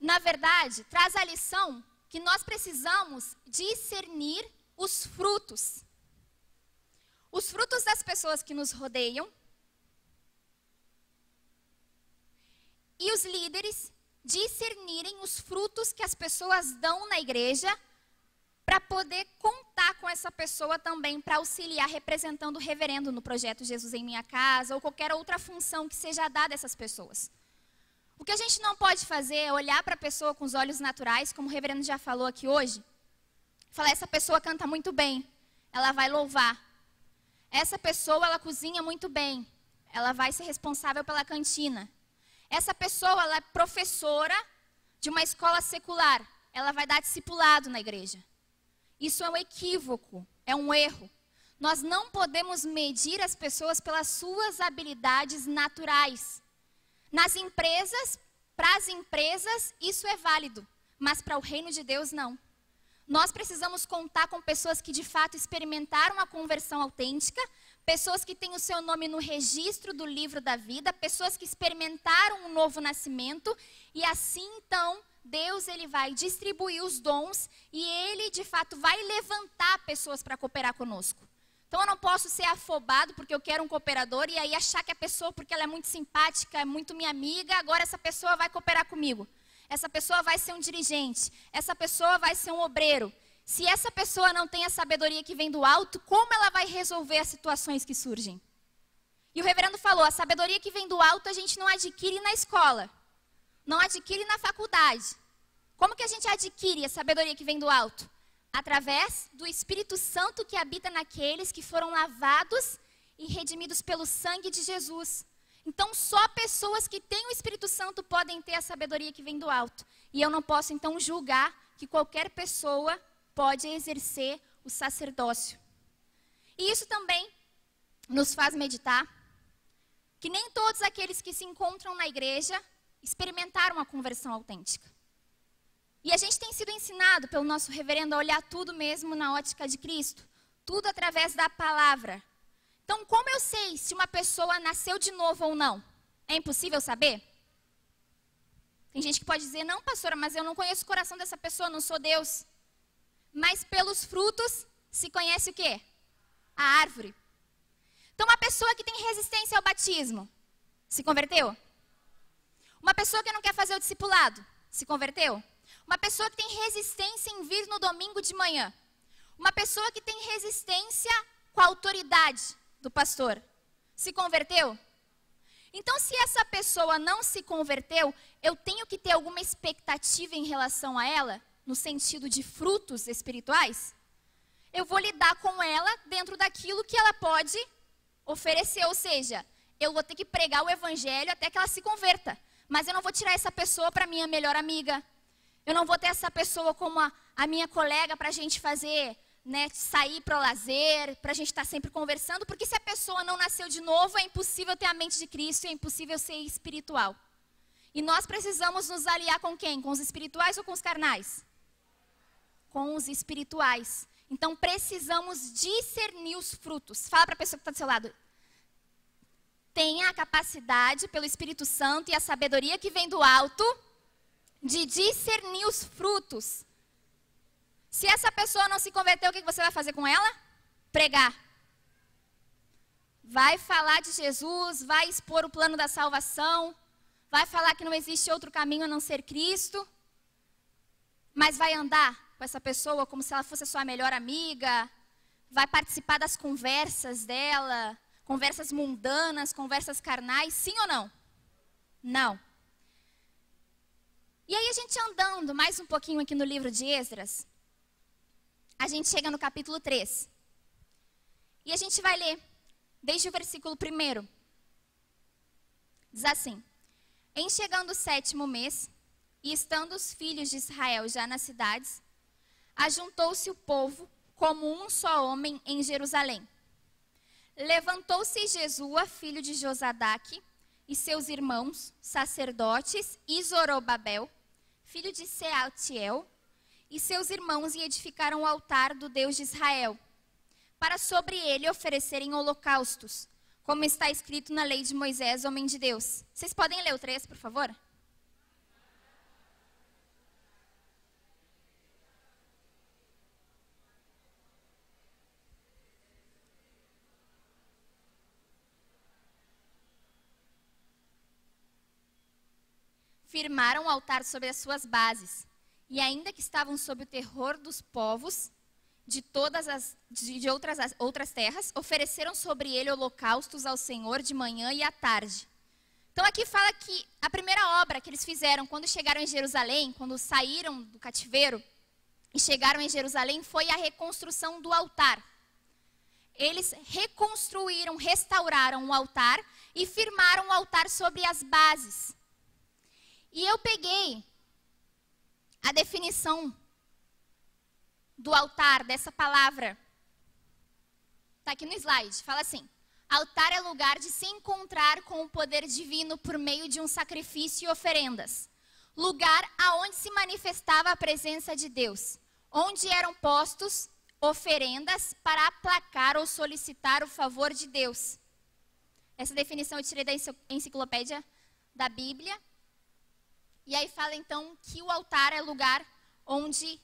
na verdade, traz a lição que nós precisamos discernir os frutos. Os frutos das pessoas que nos rodeiam e os líderes discernirem os frutos que as pessoas dão na igreja para poder contar com essa pessoa também para auxiliar representando o reverendo no projeto Jesus em minha casa ou qualquer outra função que seja dada a essas pessoas. O que a gente não pode fazer é olhar para a pessoa com os olhos naturais, como o reverendo já falou aqui hoje, falar essa pessoa canta muito bem, ela vai louvar. Essa pessoa ela cozinha muito bem, ela vai ser responsável pela cantina. Essa pessoa ela é professora de uma escola secular, ela vai dar discipulado na igreja. Isso é um equívoco, é um erro. Nós não podemos medir as pessoas pelas suas habilidades naturais. Nas empresas, para as empresas, isso é válido, mas para o reino de Deus, não. Nós precisamos contar com pessoas que de fato experimentaram a conversão autêntica, pessoas que têm o seu nome no registro do livro da vida, pessoas que experimentaram um novo nascimento, e assim então Deus ele vai distribuir os dons e ele de fato vai levantar pessoas para cooperar conosco. Então eu não posso ser afobado porque eu quero um cooperador e aí achar que a pessoa, porque ela é muito simpática, é muito minha amiga, agora essa pessoa vai cooperar comigo. Essa pessoa vai ser um dirigente. Essa pessoa vai ser um obreiro. Se essa pessoa não tem a sabedoria que vem do alto, como ela vai resolver as situações que surgem? E o reverendo falou: a sabedoria que vem do alto a gente não adquire na escola, não adquire na faculdade. Como que a gente adquire a sabedoria que vem do alto? Através do Espírito Santo que habita naqueles que foram lavados e redimidos pelo sangue de Jesus. Então, só pessoas que têm o Espírito Santo podem ter a sabedoria que vem do alto. E eu não posso, então, julgar que qualquer pessoa pode exercer o sacerdócio. E isso também nos faz meditar que nem todos aqueles que se encontram na igreja experimentaram a conversão autêntica. E a gente tem sido ensinado pelo nosso reverendo a olhar tudo mesmo na ótica de Cristo, tudo através da palavra. Então, como eu sei se uma pessoa nasceu de novo ou não? É impossível saber? Tem gente que pode dizer, não, pastora, mas eu não conheço o coração dessa pessoa, não sou Deus. Mas pelos frutos se conhece o quê? A árvore. Então, uma pessoa que tem resistência ao batismo, se converteu? Uma pessoa que não quer fazer o discipulado, se converteu? Uma pessoa que tem resistência em vir no domingo de manhã. Uma pessoa que tem resistência com a autoridade do pastor. Se converteu? Então, se essa pessoa não se converteu, eu tenho que ter alguma expectativa em relação a ela, no sentido de frutos espirituais? Eu vou lidar com ela dentro daquilo que ela pode oferecer, ou seja, eu vou ter que pregar o evangelho até que ela se converta. Mas eu não vou tirar essa pessoa para minha melhor amiga, eu não vou ter essa pessoa como a, a minha colega para a gente fazer, né, sair para o lazer, para a gente estar tá sempre conversando, porque se a pessoa não nasceu de novo, é impossível ter a mente de Cristo é impossível ser espiritual. E nós precisamos nos aliar com quem? Com os espirituais ou com os carnais? Com os espirituais. Então precisamos discernir os frutos. Fala para a pessoa que está do seu lado. Tenha a capacidade pelo Espírito Santo e a sabedoria que vem do alto de discernir os frutos. Se essa pessoa não se converteu, o que você vai fazer com ela? Pregar. Vai falar de Jesus, vai expor o plano da salvação, vai falar que não existe outro caminho a não ser Cristo, mas vai andar com essa pessoa como se ela fosse a sua melhor amiga, vai participar das conversas dela, conversas mundanas, conversas carnais, sim ou não? Não. E aí a gente andando mais um pouquinho aqui no livro de Esdras, a gente chega no capítulo 3. E a gente vai ler desde o versículo 1. Diz assim: Em chegando o sétimo mês, e estando os filhos de Israel já nas cidades, ajuntou-se o povo como um só homem em Jerusalém. Levantou-se Jesua, filho de Josadaque, e seus irmãos, sacerdotes, e Zorobabel, filho de Sealtiel, e seus irmãos, e edificaram o altar do Deus de Israel, para sobre ele oferecerem holocaustos, como está escrito na lei de Moisés, homem de Deus. Vocês podem ler o 3, por favor? Firmaram o altar sobre as suas bases, e ainda que estavam sob o terror dos povos de todas as de, outras, outras terras, ofereceram sobre ele holocaustos ao Senhor de manhã e à tarde. Então aqui fala que a primeira obra que eles fizeram quando chegaram em Jerusalém, quando saíram do cativeiro e chegaram em Jerusalém, foi a reconstrução do altar. Eles reconstruíram, restauraram o altar e firmaram o altar sobre as bases. E eu peguei a definição do altar, dessa palavra. Está aqui no slide. Fala assim: altar é lugar de se encontrar com o poder divino por meio de um sacrifício e oferendas. Lugar aonde se manifestava a presença de Deus, onde eram postos oferendas para aplacar ou solicitar o favor de Deus. Essa definição eu tirei da enciclopédia da Bíblia e aí fala então que o altar é lugar onde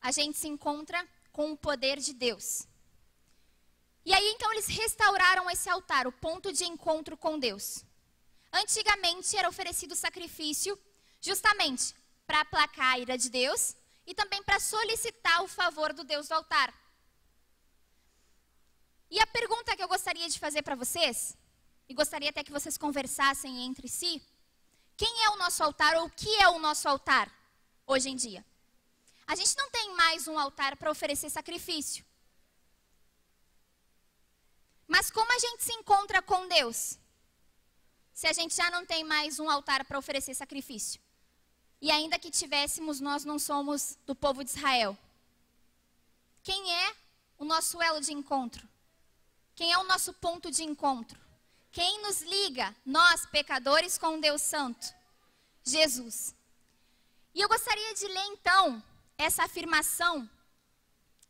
a gente se encontra com o poder de Deus. E aí então eles restauraram esse altar, o ponto de encontro com Deus. Antigamente era oferecido sacrifício justamente para aplacar a ira de Deus e também para solicitar o favor do Deus do altar. E a pergunta que eu gostaria de fazer para vocês, e gostaria até que vocês conversassem entre si, quem é o nosso altar ou o que é o nosso altar hoje em dia? A gente não tem mais um altar para oferecer sacrifício. Mas como a gente se encontra com Deus? Se a gente já não tem mais um altar para oferecer sacrifício. E ainda que tivéssemos, nós não somos do povo de Israel. Quem é o nosso elo de encontro? Quem é o nosso ponto de encontro? Quem nos liga, nós pecadores, com Deus Santo? Jesus. E eu gostaria de ler então essa afirmação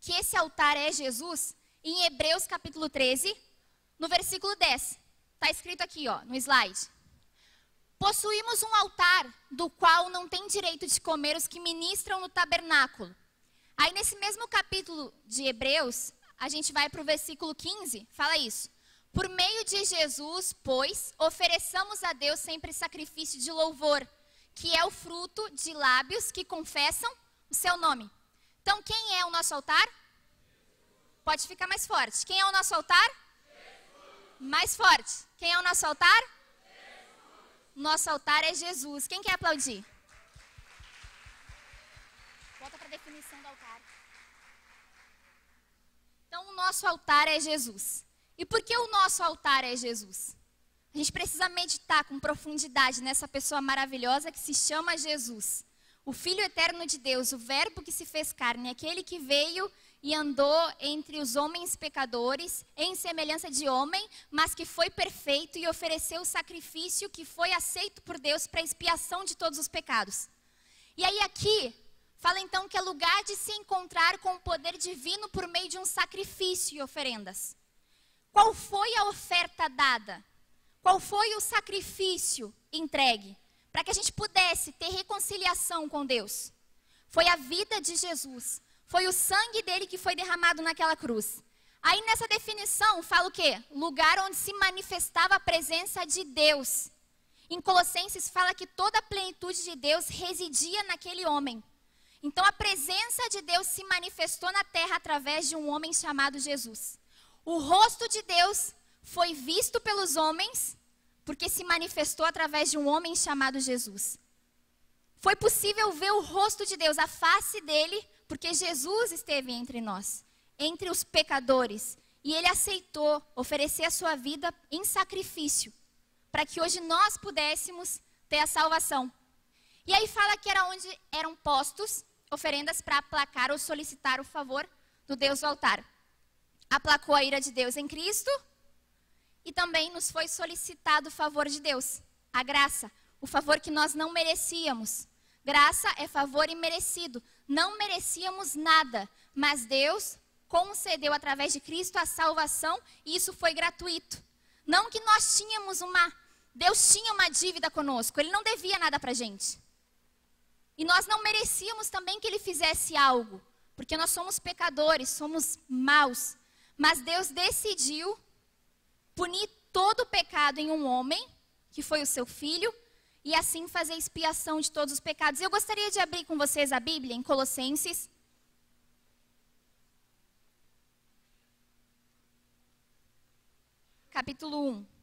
que esse altar é Jesus em Hebreus capítulo 13, no versículo 10. Está escrito aqui, ó, no slide. Possuímos um altar do qual não tem direito de comer os que ministram no tabernáculo. Aí nesse mesmo capítulo de Hebreus, a gente vai para o versículo 15, fala isso. Por meio de Jesus, pois, ofereçamos a Deus sempre sacrifício de louvor, que é o fruto de lábios que confessam o seu nome. Então, quem é o nosso altar? Pode ficar mais forte. Quem é o nosso altar? Mais forte. Quem é o nosso altar? Nosso altar é Jesus. Quem quer aplaudir? Volta para a definição do altar. Então, o nosso altar é Jesus. E por que o nosso altar é Jesus? A gente precisa meditar com profundidade nessa pessoa maravilhosa que se chama Jesus. O Filho eterno de Deus, o Verbo que se fez carne, aquele que veio e andou entre os homens pecadores, em semelhança de homem, mas que foi perfeito e ofereceu o sacrifício que foi aceito por Deus para expiação de todos os pecados. E aí aqui fala então que é lugar de se encontrar com o poder divino por meio de um sacrifício e oferendas. Qual foi a oferta dada? Qual foi o sacrifício entregue para que a gente pudesse ter reconciliação com Deus? Foi a vida de Jesus. Foi o sangue dele que foi derramado naquela cruz. Aí nessa definição fala o quê? Lugar onde se manifestava a presença de Deus. Em Colossenses fala que toda a plenitude de Deus residia naquele homem. Então a presença de Deus se manifestou na terra através de um homem chamado Jesus. O rosto de Deus foi visto pelos homens porque se manifestou através de um homem chamado Jesus. Foi possível ver o rosto de Deus, a face dele, porque Jesus esteve entre nós, entre os pecadores. E ele aceitou oferecer a sua vida em sacrifício, para que hoje nós pudéssemos ter a salvação. E aí fala que era onde eram postos oferendas para aplacar ou solicitar o favor do Deus do altar. Aplacou a ira de Deus em Cristo e também nos foi solicitado o favor de Deus, a graça, o favor que nós não merecíamos. Graça é favor imerecido. Não merecíamos nada, mas Deus concedeu através de Cristo a salvação e isso foi gratuito. Não que nós tínhamos uma, Deus tinha uma dívida conosco, Ele não devia nada para gente. E nós não merecíamos também que Ele fizesse algo, porque nós somos pecadores, somos maus. Mas Deus decidiu punir todo o pecado em um homem, que foi o seu filho, e assim fazer expiação de todos os pecados. Eu gostaria de abrir com vocês a Bíblia em Colossenses. Capítulo 1.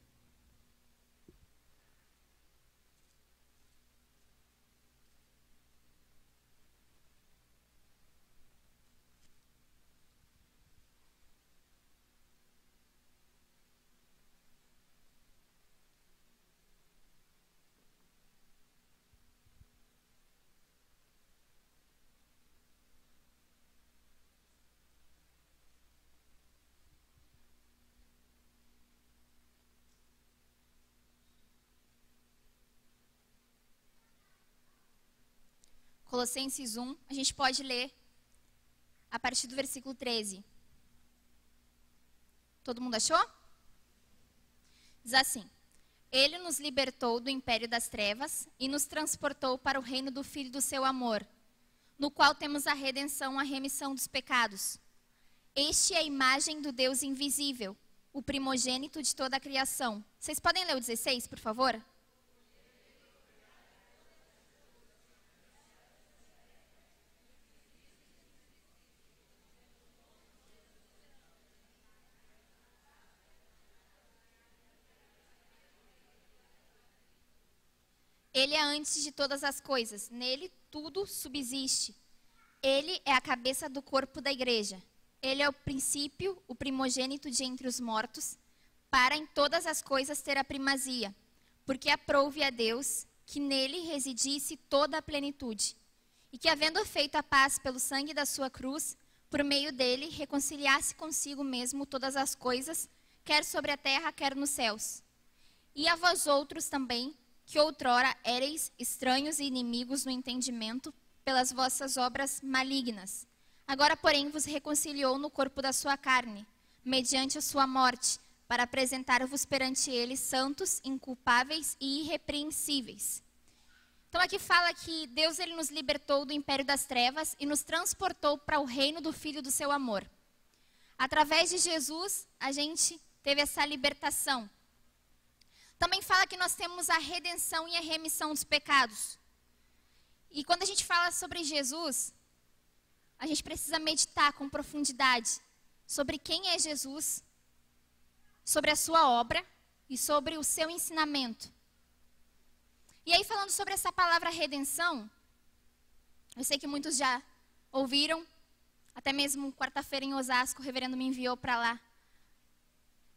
Colossenses 1, a gente pode ler a partir do versículo 13. Todo mundo achou? Diz assim: Ele nos libertou do império das trevas e nos transportou para o reino do Filho do seu amor, no qual temos a redenção, a remissão dos pecados. Este é a imagem do Deus invisível, o primogênito de toda a criação. Vocês podem ler o 16, por favor? Ele é antes de todas as coisas, nele tudo subsiste. Ele é a cabeça do corpo da igreja. Ele é o princípio, o primogênito de entre os mortos, para em todas as coisas ter a primazia, porque aprouve a Deus que nele residisse toda a plenitude, e que, havendo feito a paz pelo sangue da sua cruz, por meio dele reconciliasse consigo mesmo todas as coisas, quer sobre a terra, quer nos céus. E a vós outros também, que outrora éreis estranhos e inimigos no entendimento pelas vossas obras malignas. Agora, porém, vos reconciliou no corpo da sua carne, mediante a sua morte, para apresentar-vos perante ele santos, inculpáveis e irrepreensíveis. Então aqui fala que Deus ele nos libertou do império das trevas e nos transportou para o reino do filho do seu amor. Através de Jesus, a gente teve essa libertação. Também fala que nós temos a redenção e a remissão dos pecados. E quando a gente fala sobre Jesus, a gente precisa meditar com profundidade sobre quem é Jesus, sobre a sua obra e sobre o seu ensinamento. E aí, falando sobre essa palavra redenção, eu sei que muitos já ouviram, até mesmo quarta-feira em Osasco, o reverendo me enviou para lá,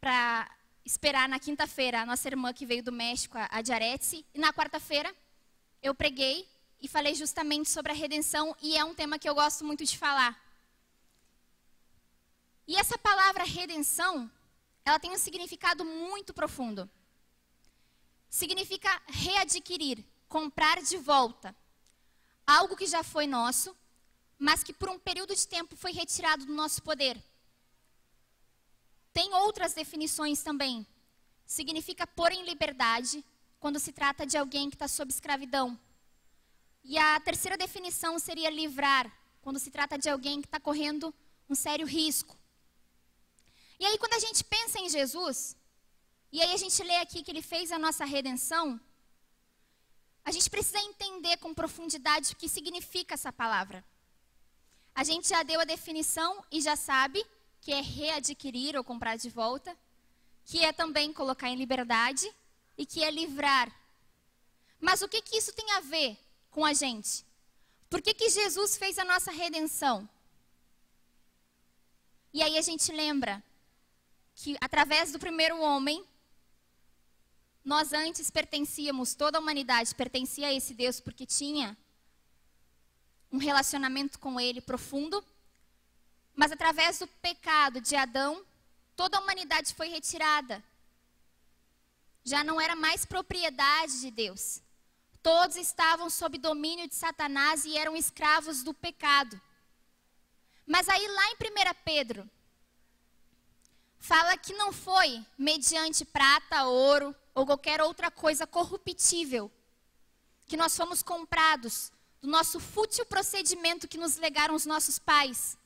para esperar na quinta-feira a nossa irmã que veio do México, a Diaretse, e na quarta-feira eu preguei e falei justamente sobre a redenção e é um tema que eu gosto muito de falar. E essa palavra redenção, ela tem um significado muito profundo. Significa readquirir, comprar de volta. Algo que já foi nosso, mas que por um período de tempo foi retirado do nosso poder. Tem outras definições também. Significa pôr em liberdade quando se trata de alguém que está sob escravidão. E a terceira definição seria livrar, quando se trata de alguém que está correndo um sério risco. E aí, quando a gente pensa em Jesus, e aí a gente lê aqui que ele fez a nossa redenção, a gente precisa entender com profundidade o que significa essa palavra. A gente já deu a definição e já sabe que é readquirir ou comprar de volta, que é também colocar em liberdade e que é livrar. Mas o que, que isso tem a ver com a gente? Por que, que Jesus fez a nossa redenção? E aí a gente lembra que através do primeiro homem, nós antes pertencíamos, toda a humanidade pertencia a esse Deus porque tinha um relacionamento com ele profundo, mas através do pecado de Adão, toda a humanidade foi retirada. Já não era mais propriedade de Deus. Todos estavam sob domínio de Satanás e eram escravos do pecado. Mas aí lá em 1 Pedro, fala que não foi mediante prata, ouro ou qualquer outra coisa corruptível que nós fomos comprados do nosso fútil procedimento que nos legaram os nossos pais,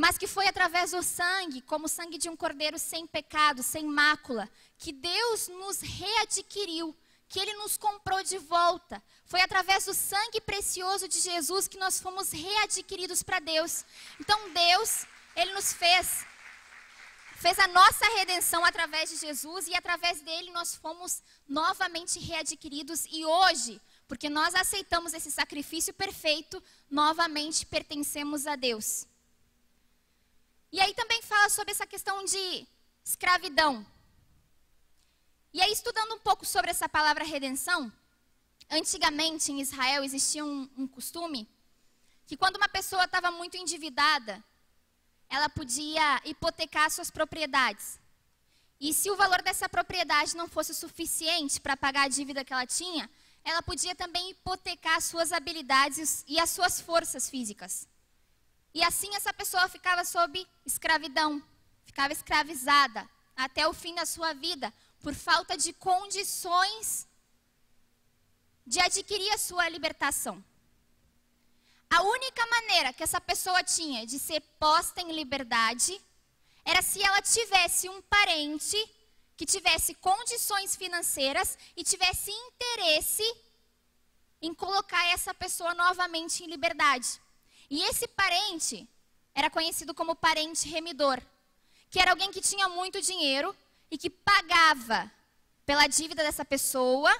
mas que foi através do sangue, como o sangue de um cordeiro sem pecado, sem mácula, que Deus nos readquiriu, que Ele nos comprou de volta. Foi através do sangue precioso de Jesus que nós fomos readquiridos para Deus. Então Deus, Ele nos fez fez a nossa redenção através de Jesus e através dele nós fomos novamente readquiridos e hoje, porque nós aceitamos esse sacrifício perfeito, novamente pertencemos a Deus. E aí também fala sobre essa questão de escravidão. E aí, estudando um pouco sobre essa palavra redenção, antigamente em Israel existia um, um costume que quando uma pessoa estava muito endividada, ela podia hipotecar suas propriedades. E se o valor dessa propriedade não fosse suficiente para pagar a dívida que ela tinha, ela podia também hipotecar suas habilidades e as suas forças físicas. E assim essa pessoa ficava sob escravidão, ficava escravizada até o fim da sua vida, por falta de condições de adquirir a sua libertação. A única maneira que essa pessoa tinha de ser posta em liberdade era se ela tivesse um parente que tivesse condições financeiras e tivesse interesse em colocar essa pessoa novamente em liberdade. E esse parente era conhecido como parente remidor, que era alguém que tinha muito dinheiro e que pagava pela dívida dessa pessoa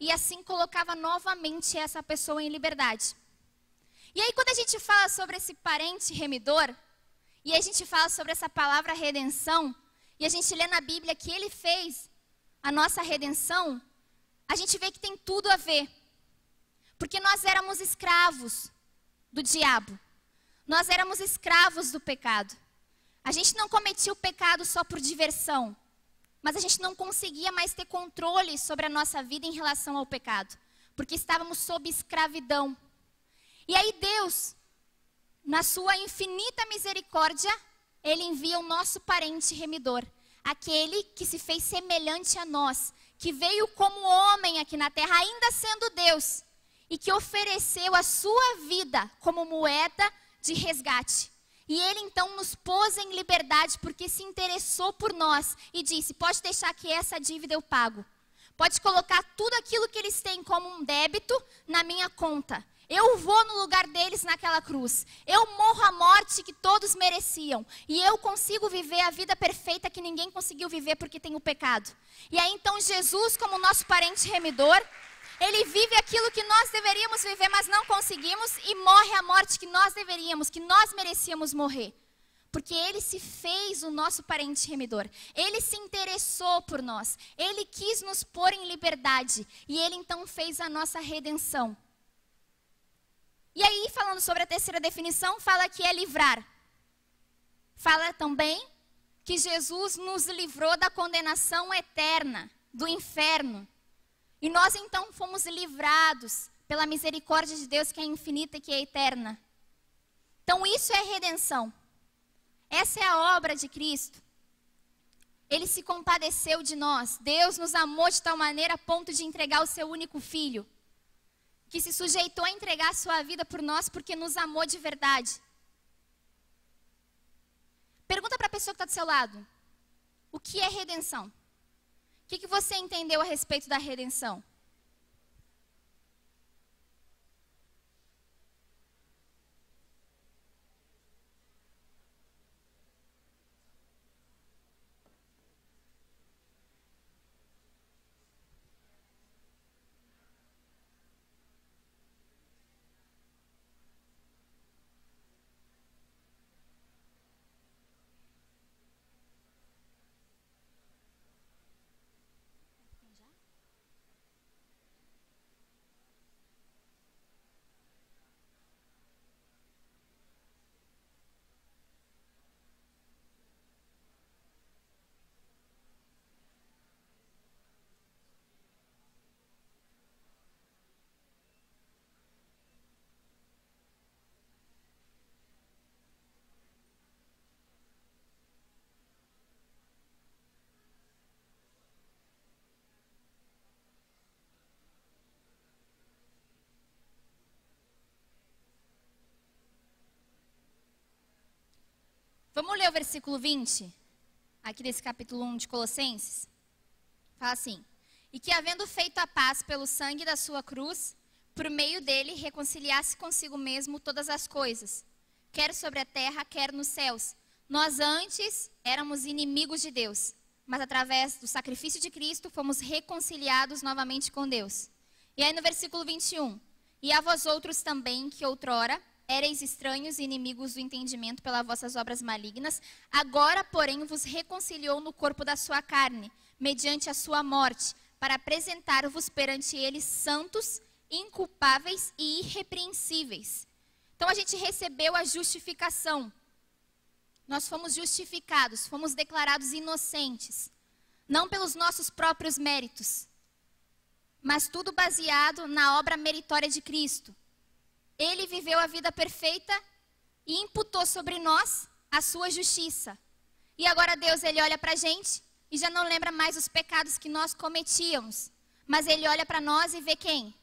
e assim colocava novamente essa pessoa em liberdade. E aí, quando a gente fala sobre esse parente remidor, e a gente fala sobre essa palavra redenção, e a gente lê na Bíblia que ele fez a nossa redenção, a gente vê que tem tudo a ver. Porque nós éramos escravos do diabo. Nós éramos escravos do pecado. A gente não cometia o pecado só por diversão, mas a gente não conseguia mais ter controle sobre a nossa vida em relação ao pecado, porque estávamos sob escravidão. E aí Deus, na sua infinita misericórdia, ele envia o nosso parente remidor, aquele que se fez semelhante a nós, que veio como homem aqui na terra, ainda sendo Deus, e que ofereceu a sua vida como moeda de resgate. E ele então nos pôs em liberdade porque se interessou por nós e disse: Pode deixar que essa dívida eu pago. Pode colocar tudo aquilo que eles têm como um débito na minha conta. Eu vou no lugar deles naquela cruz. Eu morro a morte que todos mereciam. E eu consigo viver a vida perfeita que ninguém conseguiu viver porque tem o pecado. E aí então Jesus, como nosso parente remidor, ele vive aquilo que nós deveríamos viver, mas não conseguimos, e morre a morte que nós deveríamos, que nós merecíamos morrer. Porque ele se fez o nosso parente remidor. Ele se interessou por nós. Ele quis nos pôr em liberdade. E ele então fez a nossa redenção. E aí, falando sobre a terceira definição, fala que é livrar. Fala também que Jesus nos livrou da condenação eterna, do inferno. E nós então fomos livrados pela misericórdia de Deus que é infinita e que é eterna. Então isso é redenção. Essa é a obra de Cristo. Ele se compadeceu de nós. Deus nos amou de tal maneira a ponto de entregar o seu único filho que se sujeitou a entregar a sua vida por nós porque nos amou de verdade. Pergunta para a pessoa que está do seu lado: o que é redenção? O que, que você entendeu a respeito da redenção? Vamos ler o versículo 20, aqui desse capítulo 1 de Colossenses. Fala assim: E que, havendo feito a paz pelo sangue da sua cruz, por meio dele reconciliasse consigo mesmo todas as coisas, quer sobre a terra, quer nos céus. Nós antes éramos inimigos de Deus, mas através do sacrifício de Cristo fomos reconciliados novamente com Deus. E aí no versículo 21, e a vós outros também, que outrora éreis estranhos e inimigos do entendimento pelas vossas obras malignas, agora, porém, vos reconciliou no corpo da sua carne, mediante a sua morte, para apresentar-vos perante ele santos, inculpáveis e irrepreensíveis. Então a gente recebeu a justificação. Nós fomos justificados, fomos declarados inocentes, não pelos nossos próprios méritos, mas tudo baseado na obra meritória de Cristo. Ele viveu a vida perfeita e imputou sobre nós a sua justiça. E agora Deus ele olha para a gente e já não lembra mais os pecados que nós cometíamos, mas ele olha para nós e vê quem?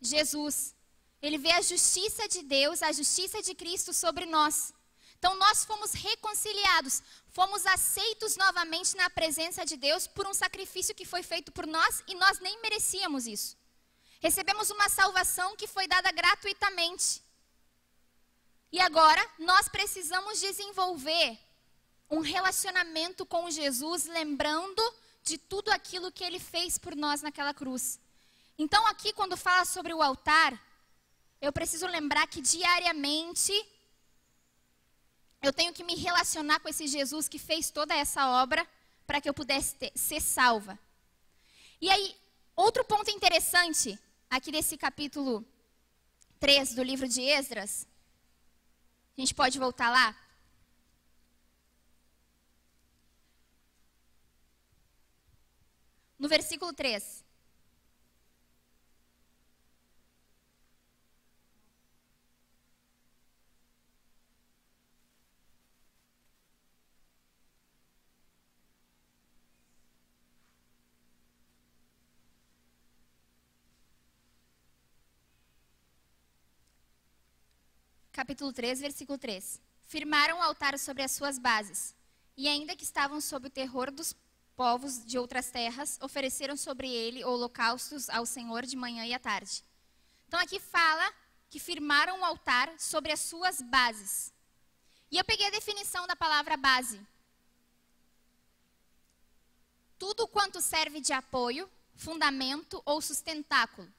Jesus. Ele vê a justiça de Deus, a justiça de Cristo sobre nós. Então nós fomos reconciliados, fomos aceitos novamente na presença de Deus por um sacrifício que foi feito por nós e nós nem merecíamos isso. Recebemos uma salvação que foi dada gratuitamente. E agora nós precisamos desenvolver um relacionamento com Jesus, lembrando de tudo aquilo que ele fez por nós naquela cruz. Então, aqui, quando fala sobre o altar, eu preciso lembrar que diariamente eu tenho que me relacionar com esse Jesus que fez toda essa obra para que eu pudesse ter, ser salva. E aí, outro ponto interessante aqui desse capítulo 3 do livro de Esdras, a gente pode voltar lá? No versículo 3. Capítulo 3, versículo 3. Firmaram o altar sobre as suas bases, e ainda que estavam sob o terror dos povos de outras terras, ofereceram sobre ele holocaustos ao Senhor de manhã e à tarde. Então aqui fala que firmaram o altar sobre as suas bases. E eu peguei a definição da palavra base. Tudo quanto serve de apoio, fundamento ou sustentáculo.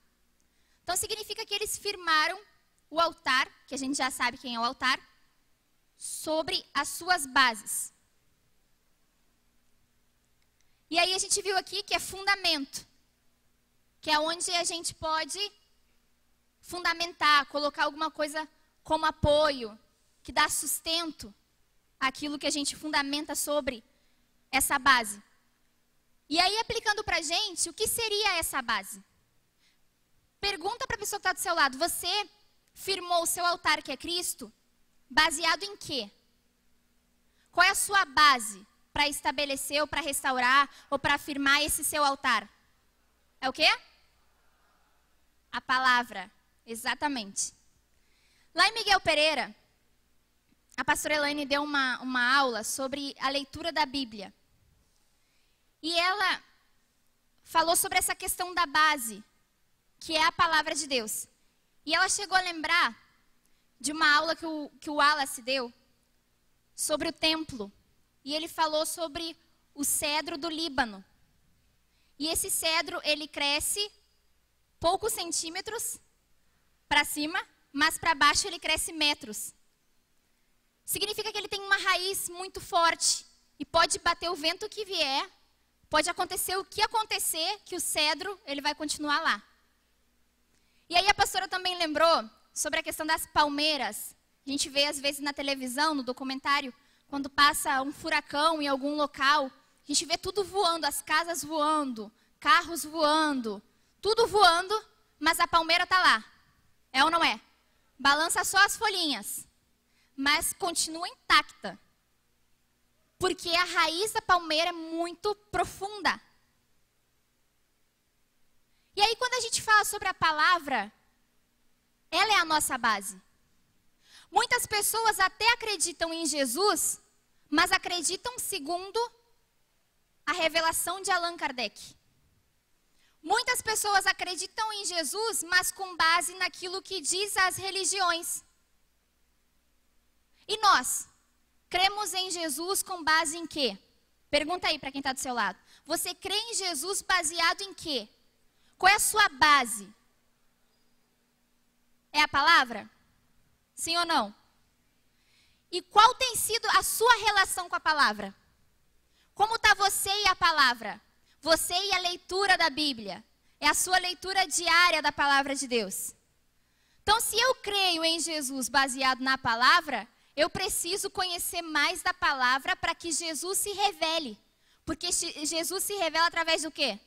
Então significa que eles firmaram o altar, que a gente já sabe quem é o altar, sobre as suas bases. E aí a gente viu aqui que é fundamento, que é onde a gente pode fundamentar, colocar alguma coisa como apoio, que dá sustento àquilo que a gente fundamenta sobre essa base. E aí, aplicando para a gente, o que seria essa base? Pergunta para a pessoa que está do seu lado: você firmou o seu altar, que é Cristo, baseado em quê? Qual é a sua base para estabelecer ou para restaurar ou para afirmar esse seu altar? É o quê? A palavra, exatamente. Lá em Miguel Pereira, a pastora Elaine deu uma, uma aula sobre a leitura da Bíblia. E ela falou sobre essa questão da base, que é a palavra de Deus. E ela chegou a lembrar de uma aula que o, que o Wallace deu sobre o templo. E ele falou sobre o cedro do Líbano. E esse cedro, ele cresce poucos centímetros para cima, mas para baixo ele cresce metros. Significa que ele tem uma raiz muito forte. E pode bater o vento que vier, pode acontecer o que acontecer, que o cedro, ele vai continuar lá. E aí a pastora também lembrou sobre a questão das palmeiras. A gente vê às vezes na televisão, no documentário, quando passa um furacão em algum local, a gente vê tudo voando, as casas voando, carros voando, tudo voando, mas a palmeira está lá. É ou não é? Balança só as folhinhas, mas continua intacta. Porque a raiz da palmeira é muito profunda. E aí, quando a gente fala sobre a palavra, ela é a nossa base. Muitas pessoas até acreditam em Jesus, mas acreditam segundo a revelação de Allan Kardec. Muitas pessoas acreditam em Jesus, mas com base naquilo que diz as religiões. E nós? Cremos em Jesus com base em quê? Pergunta aí para quem está do seu lado. Você crê em Jesus baseado em quê? Qual é a sua base? É a palavra? Sim ou não? E qual tem sido a sua relação com a palavra? Como está você e a palavra? Você e a leitura da Bíblia? É a sua leitura diária da palavra de Deus. Então, se eu creio em Jesus baseado na palavra, eu preciso conhecer mais da palavra para que Jesus se revele. Porque Jesus se revela através do quê?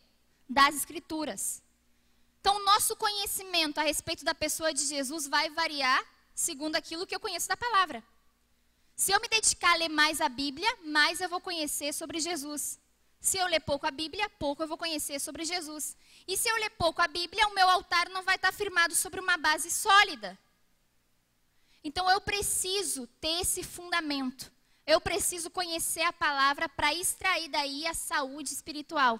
Das escrituras. Então, o nosso conhecimento a respeito da pessoa de Jesus vai variar segundo aquilo que eu conheço da palavra. Se eu me dedicar a ler mais a Bíblia, mais eu vou conhecer sobre Jesus. Se eu ler pouco a Bíblia, pouco eu vou conhecer sobre Jesus. E se eu ler pouco a Bíblia, o meu altar não vai estar firmado sobre uma base sólida. Então eu preciso ter esse fundamento. Eu preciso conhecer a palavra para extrair daí a saúde espiritual.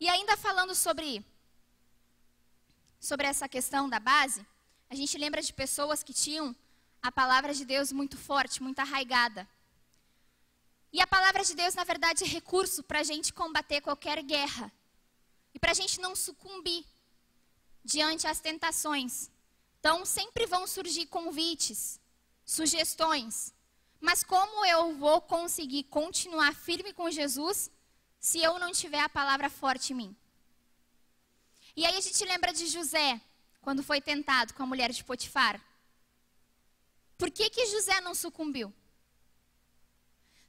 E ainda falando sobre sobre essa questão da base, a gente lembra de pessoas que tinham a palavra de Deus muito forte, muito arraigada. E a palavra de Deus, na verdade, é recurso para a gente combater qualquer guerra. E para a gente não sucumbir diante as tentações. Então, sempre vão surgir convites, sugestões. Mas como eu vou conseguir continuar firme com Jesus se eu não tiver a palavra forte em mim? E aí a gente lembra de José, quando foi tentado com a mulher de Potifar. Por que, que José não sucumbiu?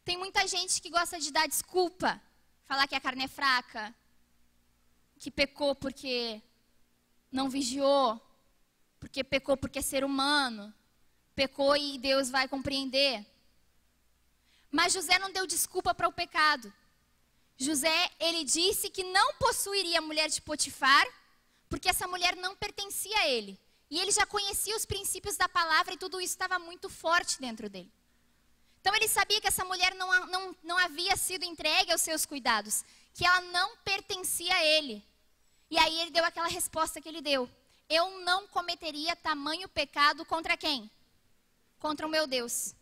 Tem muita gente que gosta de dar desculpa, falar que a carne é fraca, que pecou porque não vigiou, porque pecou porque é ser humano, pecou e Deus vai compreender. Mas José não deu desculpa para o pecado. José, ele disse que não possuiria a mulher de Potifar, porque essa mulher não pertencia a ele. E ele já conhecia os princípios da palavra e tudo isso estava muito forte dentro dele. Então ele sabia que essa mulher não, não, não havia sido entregue aos seus cuidados, que ela não pertencia a ele. E aí ele deu aquela resposta que ele deu: Eu não cometeria tamanho pecado contra quem? Contra o meu Deus.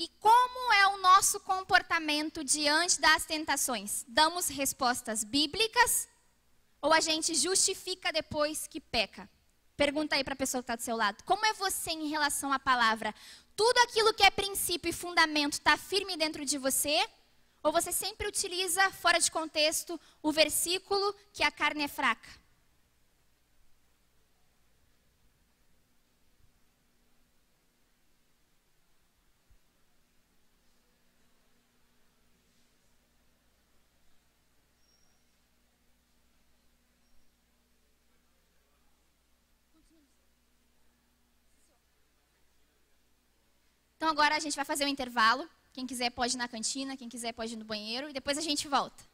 E como é o nosso comportamento diante das tentações? Damos respostas bíblicas ou a gente justifica depois que peca? Pergunta aí para a pessoa que está do seu lado. Como é você em relação à palavra? Tudo aquilo que é princípio e fundamento está firme dentro de você? Ou você sempre utiliza, fora de contexto, o versículo que a carne é fraca? Então agora a gente vai fazer um intervalo. Quem quiser pode ir na cantina, quem quiser pode ir no banheiro e depois a gente volta.